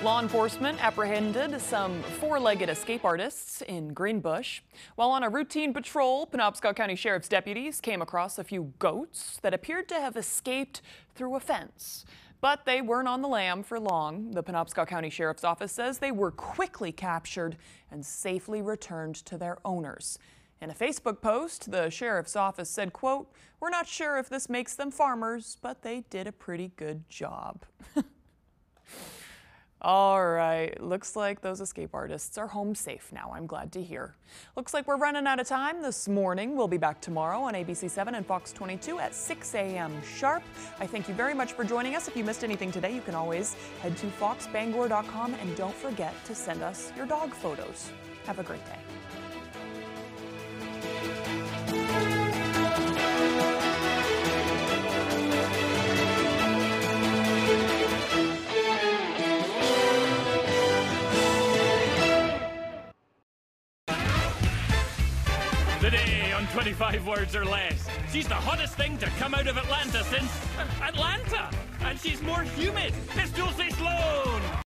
Law enforcement apprehended some four legged escape artists in Greenbush. While on a routine patrol, Penobscot County Sheriff's deputies came across a few goats that appeared to have escaped through a fence. But they weren't on the lam for long. The Penobscot County Sheriff's Office says they were quickly captured and safely returned to their owners. In a Facebook post, the sheriff's office said, quote, "We're not sure if this makes them farmers, but they did a pretty good job." All right, looks like those escape artists are home safe now. I'm glad to hear. Looks like we're running out of time this morning. We'll be back tomorrow on ABC 7 and Fox 22 at 6 a.m. sharp. I thank you very much for joining us. If you missed anything today, you can always head to foxbangor.com and don't forget to send us your dog photos. Have a great day. 25 Words or Less, she's the hottest thing to come out of Atlanta since Atlanta! And she's more humid. It's Dulcé Sloan!